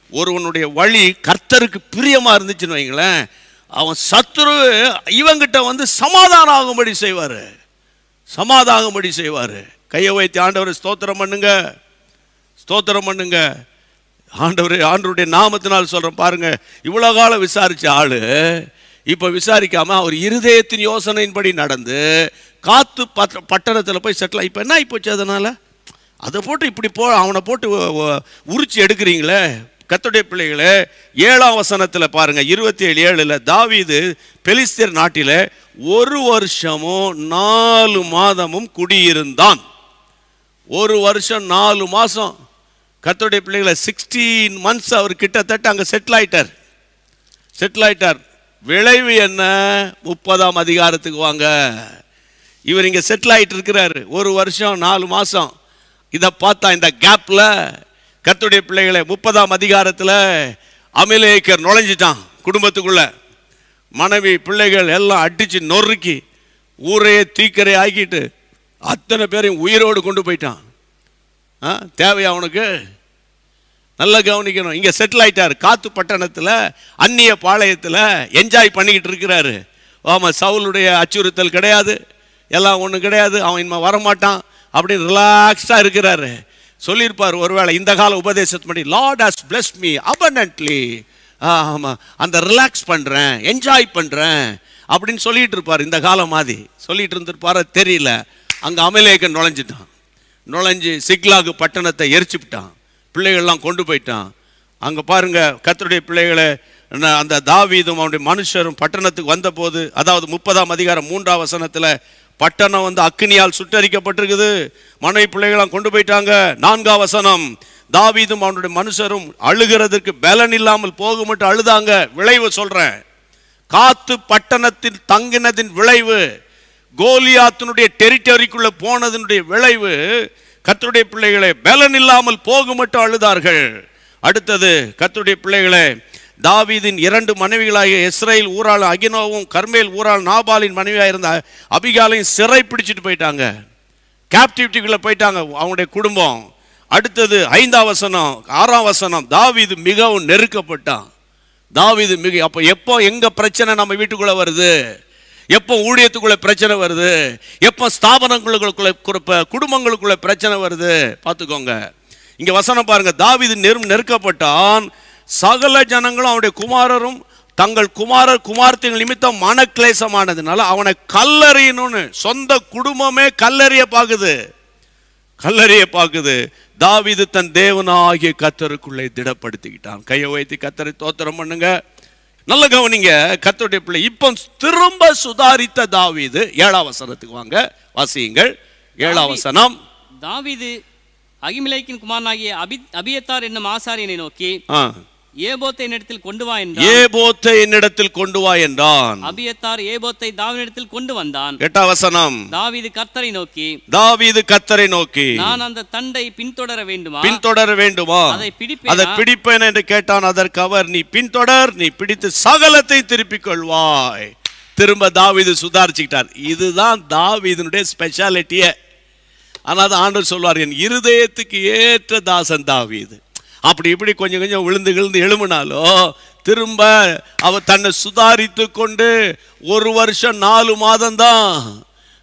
S1: ஒருவனுடைய வழி கர்த்தருக்கு பிரியமாக இருந்துச்சுன்னு வைங்களேன் அவன் சத்துரு இவங்கிட்ட வந்து சமாதானம் ஆகும்படி செய்வார். சமாதாகும்படி செய்வார். கையை வைத்து ஆண்டவரை ஸ்தோத்திரம் பண்ணுங்க. ஸ்தோத்திரம் பண்ணுங்க. ஆண்டவர் ஆண்டவருடைய நாமத்தினால் சொல்கிறேன் பாருங்க. இவ்வளோ காலம் விசாரித்த ஆள் இப்போ விசாரிக்காமல் அவர் இருதயத்தின் யோசனையின்படி நடந்து காத்து பட்ட பட்டணத்தில் போய் செட்டில் இப்போ என்ன ஆகிப்போச்சு அதனால்? அதை போட்டு இப்படி போ அவனை போட்டு உரிச்சு எடுக்கிறீங்களே கத்துடைய பிள்ளைகளே. ஏழாம் வசனத்தில் பாருங்கள் இருபத்தி ஏழு ஏழில் தாவீது பெலிஸ்தீர் நாட்டில் ஒரு வருஷமும் நாலு மாதமும் குடியிருந்தான். ஒரு வருஷம் நாலு மாதம் கத்தோடைய பிள்ளைகளை சிக்ஸ்டீன் மந்த்ஸ் அவர் கிட்டத்தட்ட அங்கே செட்டில் ஆயிட்டார். செட்டில் ஆயிட்டார். விளைவு என்ன? முப்பதாம் அதிகாரத்துக்கு வாங்க. இவர் இங்கே செட்டில் ஆகிட்டு இருக்கிறாரு. ஒரு வருஷம் நாலு மாதம் இதை பார்த்தா இந்த கேப்பில் கத்துடைய பிள்ளைகளை முப்பதாம் அதிகாரத்தில் அமிலேக்கர் நுழைஞ்சிட்டான் குடும்பத்துக்குள்ள. மனைவி பிள்ளைகள் எல்லாம் அடித்து நொறுக்கி ஊரையே தீக்கரை ஆக்கிட்டு அத்தனை பேரையும் உயிரோடு கொண்டு போயிட்டான். ஆ தேவையா அவனுக்கு நல்லா கவனிக்கணும். இங்கே செட்டில் ஆயிட்டார். காத்து பட்டணத்தில் அந்நிய பாளையத்தில் என்ஜாய் பண்ணிக்கிட்டு இருக்கிறாரு. ஆமாம் சவுலுடைய அச்சுறுத்தல் கிடையாது. எல்லாம் ஒன்றும் கிடையாது. அவன் இனிமேல் வரமாட்டான். அப்படின்னு ரிலாக்ஸ்டாக இருக்கிறாரு. சொல்லியிருப்பார் ஒருவேளை இந்த கால உபதேசத்தின்படி Lord has bless me abundantly. ஆமாம் அந்த ரிலாக்ஸ் பண்ணுறேன் என்ஜாய் பண்ணுறேன் அப்படின்னு சொல்லிட்டு இருப்பார். இந்த காலம் மாதிரி சொல்லிட்டு இருந்திருப்பார தெரியல. அங்கே அமலேக்கன் நுழைஞ்சிட்டான். நுழைஞ்சு சிக்லாகு பட்டணத்தை எரிச்சுவிட்டான் பிள்ளைகள்லாம் கொண்டு போயிட்டான். அங்கே பாருங்க கத்தருடைய பிள்ளைகளை அந்த தாவீதும் அவனுடைய மனுஷரும் பட்டணத்துக்கு வந்தபோது அதாவது முப்பதாம் அதிகாரம் மூன்றாம் வசனத்தில் பட்டணம் வந்து அக்கினியால் சுட்டரிக்கப்பட்டிருக்குது. மனைவி பிள்ளைகளாம் கொண்டு போயிட்டாங்க. நான்காம் வசனம் தாவீதும் அவனுடைய மனுஷரும் அழுகிறதற்கு பலன் இல்லாமல் போக மட்டும் அழுதாங்க. விளைவு சொல்கிறேன் காத்து பட்டணத்தில் தங்கினதின் விளைவு கோலியாத்தினுடைய டெரிட்டரிக்குள்ளே போனதனுடைய விளைவு கர்த்தருடைய பிள்ளைகளை பலன் இல்லாமல் போக மட்டும் அழுதார்கள். அடுத்தது கத்துடைய பிள்ளைகளே தாவீதின் இரண்டு மனைவிகளாகிய இஸ்ரேல் ஊரால் அகினோவும் கர்மேல் ஊரால் நாபாலின் மனைவியாக இருந்த அபிகாலையும் சிறை பிடிச்சிட்டு போயிட்டாங்க. கேப்டிவிட்டிக்குள்ளே போயிட்டாங்க அவங்களுடைய குடும்பம். அடுத்தது ஐந்தாம் வசனம் ஆறாம் வசனம் தாவீது மிகவும் நெருக்கப்பட்டான். தாவீது மிக அப்போ எப்போ எங்கே பிரச்சனை நம்ம வீட்டுக்குள்ளே வருது? எப்போ ஊழியத்துக்குள்ளே பிரச்சனை வருது? எப்போ ஸ்தாபனங்களுக்குள்ளே குறுப்ப- குடும்பங்களுக்குள்ள பிரச்சனை வருது? பார்த்துக்கோங்க. இங்கே வசனம் பாருங்க. தாவிது நெரும் நெருக்கப்பட்டான். சகல ஜனங்களும் அவனுடைய குமாரரும் தங்கள் குமாரர் குமார்த்தின் நிமித்தம் மனக்லேசமானதுனால அவனை கல்லறியணும்னு சொந்த குடும்பமே கல்லறிய பார்க்குது கல்லறையை பார்க்குது தாவிது தன் தேவனாகிய கத்தருக்குள்ளே திடப்படுத்திக்கிட்டான். கையை உயர்த்தி கத்தரை தோத்திரம் பண்ணுங்க. நல்ல கவனிங்க கத்தருடைய பிள்ளை. இப்போ திரும்ப சுதாரித்த தாவீது ஏழாம் வசனத்துக்கு வாங்க வாசியுங்கள். ஏழாம் வசனம்.
S2: தாவீது அகிமிலேக்கின் குமாரனாகிய அபி அபியத்தார் என்னும் ஆசாரியனை நோக்கி
S1: ஆ.
S2: ஏபோத்தை என்னிடத்தில் கொண்டு வா என்றான்.
S1: ஏபோத்தை என்னிடத்தில் கொண்டு வா என்றான்.
S2: அபியத்தார் ஏபோத்தை தாவீதிடத்தில் கொண்டு வந்தான்.
S1: எட்டாம் வசனம்.
S2: தாவீது கர்த்தரை நோக்கி
S1: தாவீது கத்தரை நோக்கி
S2: நான் அந்த தண்டை பின்தொடர வேண்டுமா?
S1: பின்தொடர வேண்டுமா?
S2: அதை பிடிப்பேனா?
S1: அதை பிடிப்பேன் என்று கேட்டான். அதற்கு அவர் நீ பின்தொடர் நீ பிடித்து சகலத்தை திருப்பிக் கொள்வாய். திரும்ப தாவீது சுதாரிச்சுக்கிட்டார். இதுதான் தாவீதனுடைய ஸ்பெஷாலிட்டியே ஆனால் ஆண்டவர் சொல்வார் என் இருதயத்துக்கு ஏற்ற தாசன் தாவீது. அப்படி இப்படி கொஞ்சம் கொஞ்சம் விழுந்து விழுந்து எழும்பினாலோ திரும்ப அவ தன்னை சுதாரித்து கொண்டு ஒரு வருஷம் நாலு மாதம்தான்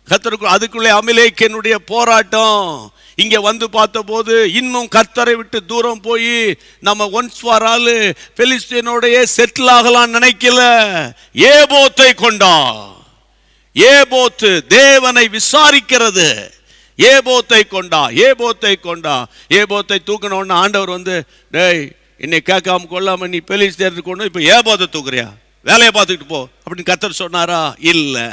S1: கத்தருக்கு அதுக்குள்ளே அமிலேக்கனுடைய போராட்டம். இங்கே வந்து பார்த்தபோது இன்னும் கர்த்தரை விட்டு தூரம் போய் நம்ம ஒன்ஸ் ஃபார் ஆல் பெலிஸ்தீனோடையே செட்டில் ஆகலாம் நினைக்கல. ஏபோத்தை கொண்டா ஏபோத்து தேவனை விசாரிக்கிறது. ஏபோத்தை கொண்டா ஏபோத்தை கொண்டா. ஏபோத்தை தூக்கணும்னு ஆண்டவர் வந்து டேய் என்னை கேட்காம கொள்ளாம நீ பெலிஸ்தேனுக்கு கொண்டு இப்போ ஏபோத்தை தூக்குறியா? வேலையை பார்த்துக்கிட்டு போ. அப்படின்னு கத்தர் சொன்னாரா? இல்லை.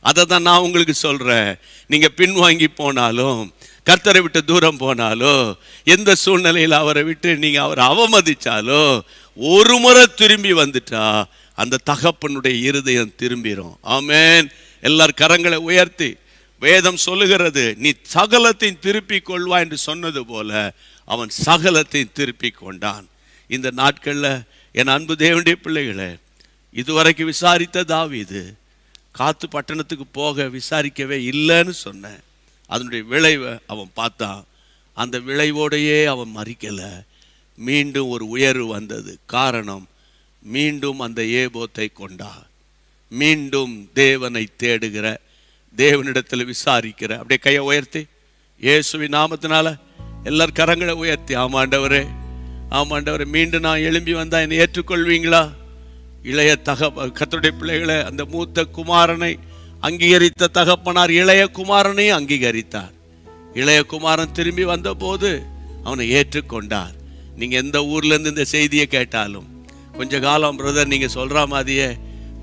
S1: அதை தான் நான் உங்களுக்கு சொல்கிறேன் நீங்கள் பின்வாங்கி போனாலும் கர்த்தரை விட்டு தூரம் போனாலோ எந்த சூழ்நிலையில் அவரை விட்டு நீங்கள் அவரை அவமதித்தாலோ ஒரு முறை திரும்பி வந்துட்டா அந்த தகப்பனுடைய இருதயம் திரும்பிரும். ஆமென். எல்லார் கரங்களை உயர்த்தி. வேதம் சொல்லுகிறது நீ சகலத்தையும் திருப்பி கொள்வா என்று சொன்னது போல அவன் சகலத்தையும் திருப்பி கொண்டான். இந்த நாட்களில் என் அன்பு தேவனுடைய பிள்ளைகளை இதுவரைக்கும் விசாரித்த இது காத்து பட்டணத்துக்கு போக விசாரிக்கவே இல்லைன்னு சொன்னேன். அதனுடைய விளைவை அவன் பார்த்தான் அந்த விளைவோடையே அவன் மறிக்கலை. மீண்டும் ஒரு உயர்வு வந்தது. காரணம் மீண்டும் அந்த ஏபோத்தை கொண்டான். மீண்டும் தேவனை தேடுகிற தேவனிடத்தில் விசாரிக்கிற. அப்படியே கையை உயர்த்தி இயேசுவி நாமத்தினால எல்லார் கரங்களை உயர்த்தி. ஆமாண்டவரே ஆமாண்டவரே மீண்டும் நான் எழும்பி வந்தால் என்னை ஏற்றுக்கொள்வீங்களா? இளைய தக கத்தருடைய பிள்ளைகளை அந்த மூத்த குமாரனை அங்கீகரித்த தகப்பனார் இளைய குமாரனையும் அங்கீகரித்தார். இளைய குமாரன் திரும்பி வந்தபோது அவனை ஏற்றுக்கொண்டார். நீங்கள் எந்த ஊர்லேருந்து இந்த செய்தியை கேட்டாலும் கொஞ்ச காலம் பிரதர் நீங்கள் சொல்கிற மாதிரியே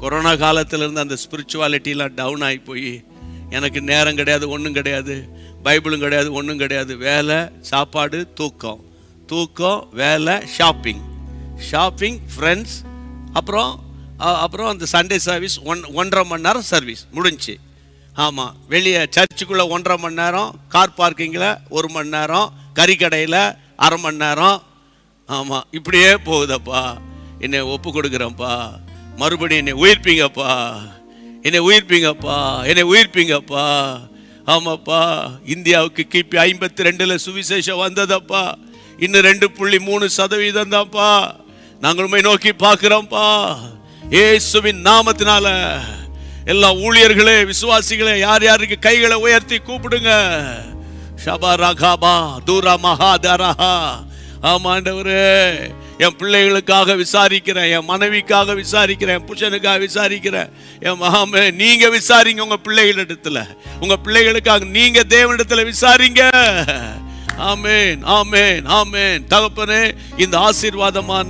S1: கொரோனா காலத்துலேருந்து அந்த ஸ்பிரிச்சுவாலிட்டிலாம் டவுன் ஆகி போய் எனக்கு நேரம் கிடையாது ஒன்றும் கிடையாது. பைபிளும் கிடையாது ஒன்றும் கிடையாது. வேலை சாப்பாடு தூக்கம். தூக்கம் வேலை ஷாப்பிங் ஷாப்பிங் ஃப்ரெண்ட்ஸ் அப்புறம் அப்புறம் அந்த சண்டே சர்வீஸ் ஒன் ஒன்றரை மணி நேரம் சர்வீஸ் முடிஞ்சுச்சு ஆமாம் வெளியே சர்ச்சுக்குள்ளே ஒன்றரை மணி நேரம் கார் பார்க்கிங்கில் ஒரு மணி நேரம் கறிக்கடையில் அரை மணி நேரம். ஆமாம் இப்படியே போகுதப்பா. என்னை ஒப்பு கொடுக்குறேன்ப்பா. மறுபடியும் என்னை உயிர்ப்பீங்கப்பா. என்னை உயிர்ப்பீங்கப்பா என்னை உயிர்ப்பீங்கப்பா. ஆமாப்பா இந்தியாவுக்கு கிபி ஐம்பத்தி ரெண்டில் சுவிசேஷம் வந்ததப்பா. இன்னும் ரெண்டு புள்ளி மூணு சதவீதம் தான்ப்பா. நாங்கள் உண்மை நோக்கி பார்க்குறோம்ப்பா. ஏசுவின் நாமத்தினால எல்லா ஊழியர்களே விசுவாசிகளே யார் யாருக்கு கைகளை உயர்த்தி கூப்பிடுங்க. ஷபா ரகாபா தூரா மகாதரஹா ஆமாண்டவரே என் பிள்ளைகளுக்காக விசாரிக்கிறேன் என் மனைவிக்காக விசாரிக்கிறேன் என் புருஷனுக்காக விசாரிக்கிறேன். என் மகாமே நீங்க விசாரிங்க உங்க பிள்ளைகளிடத்துல உங்க பிள்ளைகளுக்காக நீங்க தேவனிடத்துல விசாரிங்க. ஆமேன் ஆமேன் ஆமேன். தகப்பனே இந்த ஆசீர்வாதமான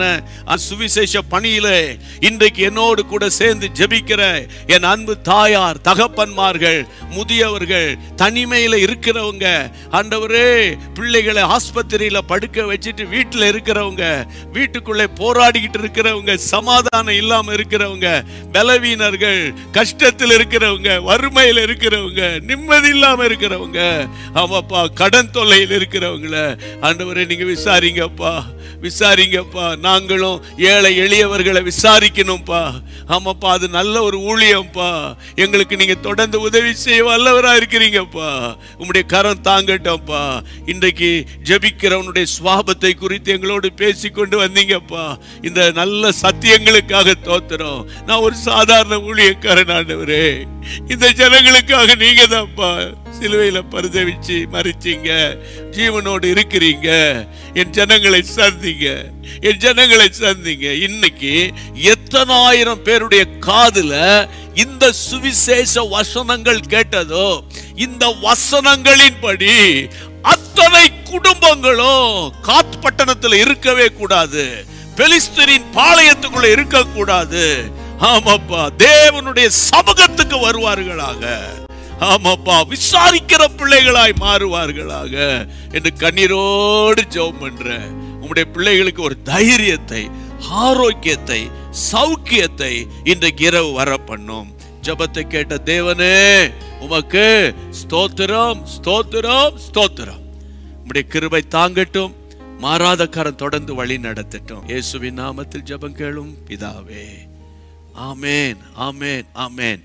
S1: சுவிசேஷ பணியிலே இன்றைக்கு என்னோடு கூட சேர்ந்து ஜெபிக்கிற என் அன்பு தாயார் தகப்பன்மார்கள் முதியவர்கள் தனிமையில இருக்கிறவங்க ஆண்டவரே பிள்ளைகளை ஆஸ்பத்திரியில படுக்க வச்சுட்டு வீட்டில் இருக்கிறவங்க வீட்டுக்குள்ளே போராடிக்கிட்டு இருக்கிறவங்க சமாதானம் இல்லாம இருக்கிறவங்க பலவீனர்கள் கஷ்டத்தில் இருக்கிறவங்க வறுமையில் இருக்கிறவங்க நிம்மதி இல்லாம இருக்கிறவங்க ஆமாப்பா கடன் தொல்லையில் இருக்கிற இருக்கிறவங்கள. ஆண்டவரே நீங்க விசாரிங்கப்பா. விசாரிங்கப்பா. நாங்களும் ஏழை எளியவர்களை விசாரிக்கணும்ப்பா. ஆமாப்பா அது நல்ல ஒரு ஊழியம்ப்பா. எங்களுக்கு நீங்க தொடர்ந்து உதவி செய்ய வல்லவரா இருக்கிறீங்கப்பா. உங்களுடைய கரம் தாங்கட்டோம்ப்பா. இன்றைக்கு ஜெபிக்கிறவனுடைய சுவாபத்தை குறித்து எங்களோடு பேசி கொண்டு வந்தீங்கப்பா. இந்த நல்ல சத்தியங்களுக்காக தோத்துறோம் நான் ஒரு சாதாரண ஊழியக்காரன் ஆண்டவரே. இந்த ஜனங்களுக்காக நீங்க தான்ப்பா சிலுவையில பரிதவிச்சு மறிச்சீங்க. ஜீவனோடு இருக்கிறீங்க. என் ஜனங்களை சந்திங்க. என் ஜனங்களை சந்திங்க. இன்னைக்கு எத்தனாயிரம் பேருடைய காதுல இந்த சுவிசேஷ வசனங்கள் கேட்டதோ இந்த வசனங்களின்படி அத்தனை குடும்பங்களும் காத் பட்டணத்துல இருக்கவே கூடாது. பெலிஸ்தரின் பாளையத்துக்குள்ள இருக்கக்கூடாது. ஆமாப்பா தேவனுடைய சமூகத்துக்கு வருவார்களாக. ஆமாப்பா விசாரிக்கிற பிள்ளைகளாய் மாறுவார்களாக என்று கண்ணீரோடு ஜெபம் பண்றேன் உம்முடைய பிள்ளைகளுக்கு ஒரு தைரியத்தை ஆரோக்கியத்தை சௌக்கியத்தை இன்றைக்கு இரவு வர பண்ணும் ஜெபத்தை கேட்ட தேவனே உமக்கு ஸ்தோத்திரம் ஸ்தோத்திரம் ஸ்தோத்திரம். உம்முடைய கிருபை தாங்கட்டும் மாறாத கரம் தொடர்ந்து வழி நடத்தட்டும். இயேசுவின் நாமத்தில் ஜெபம் கேளும் பிதாவே. ஆமேன் ஆமேன் ஆமேன்.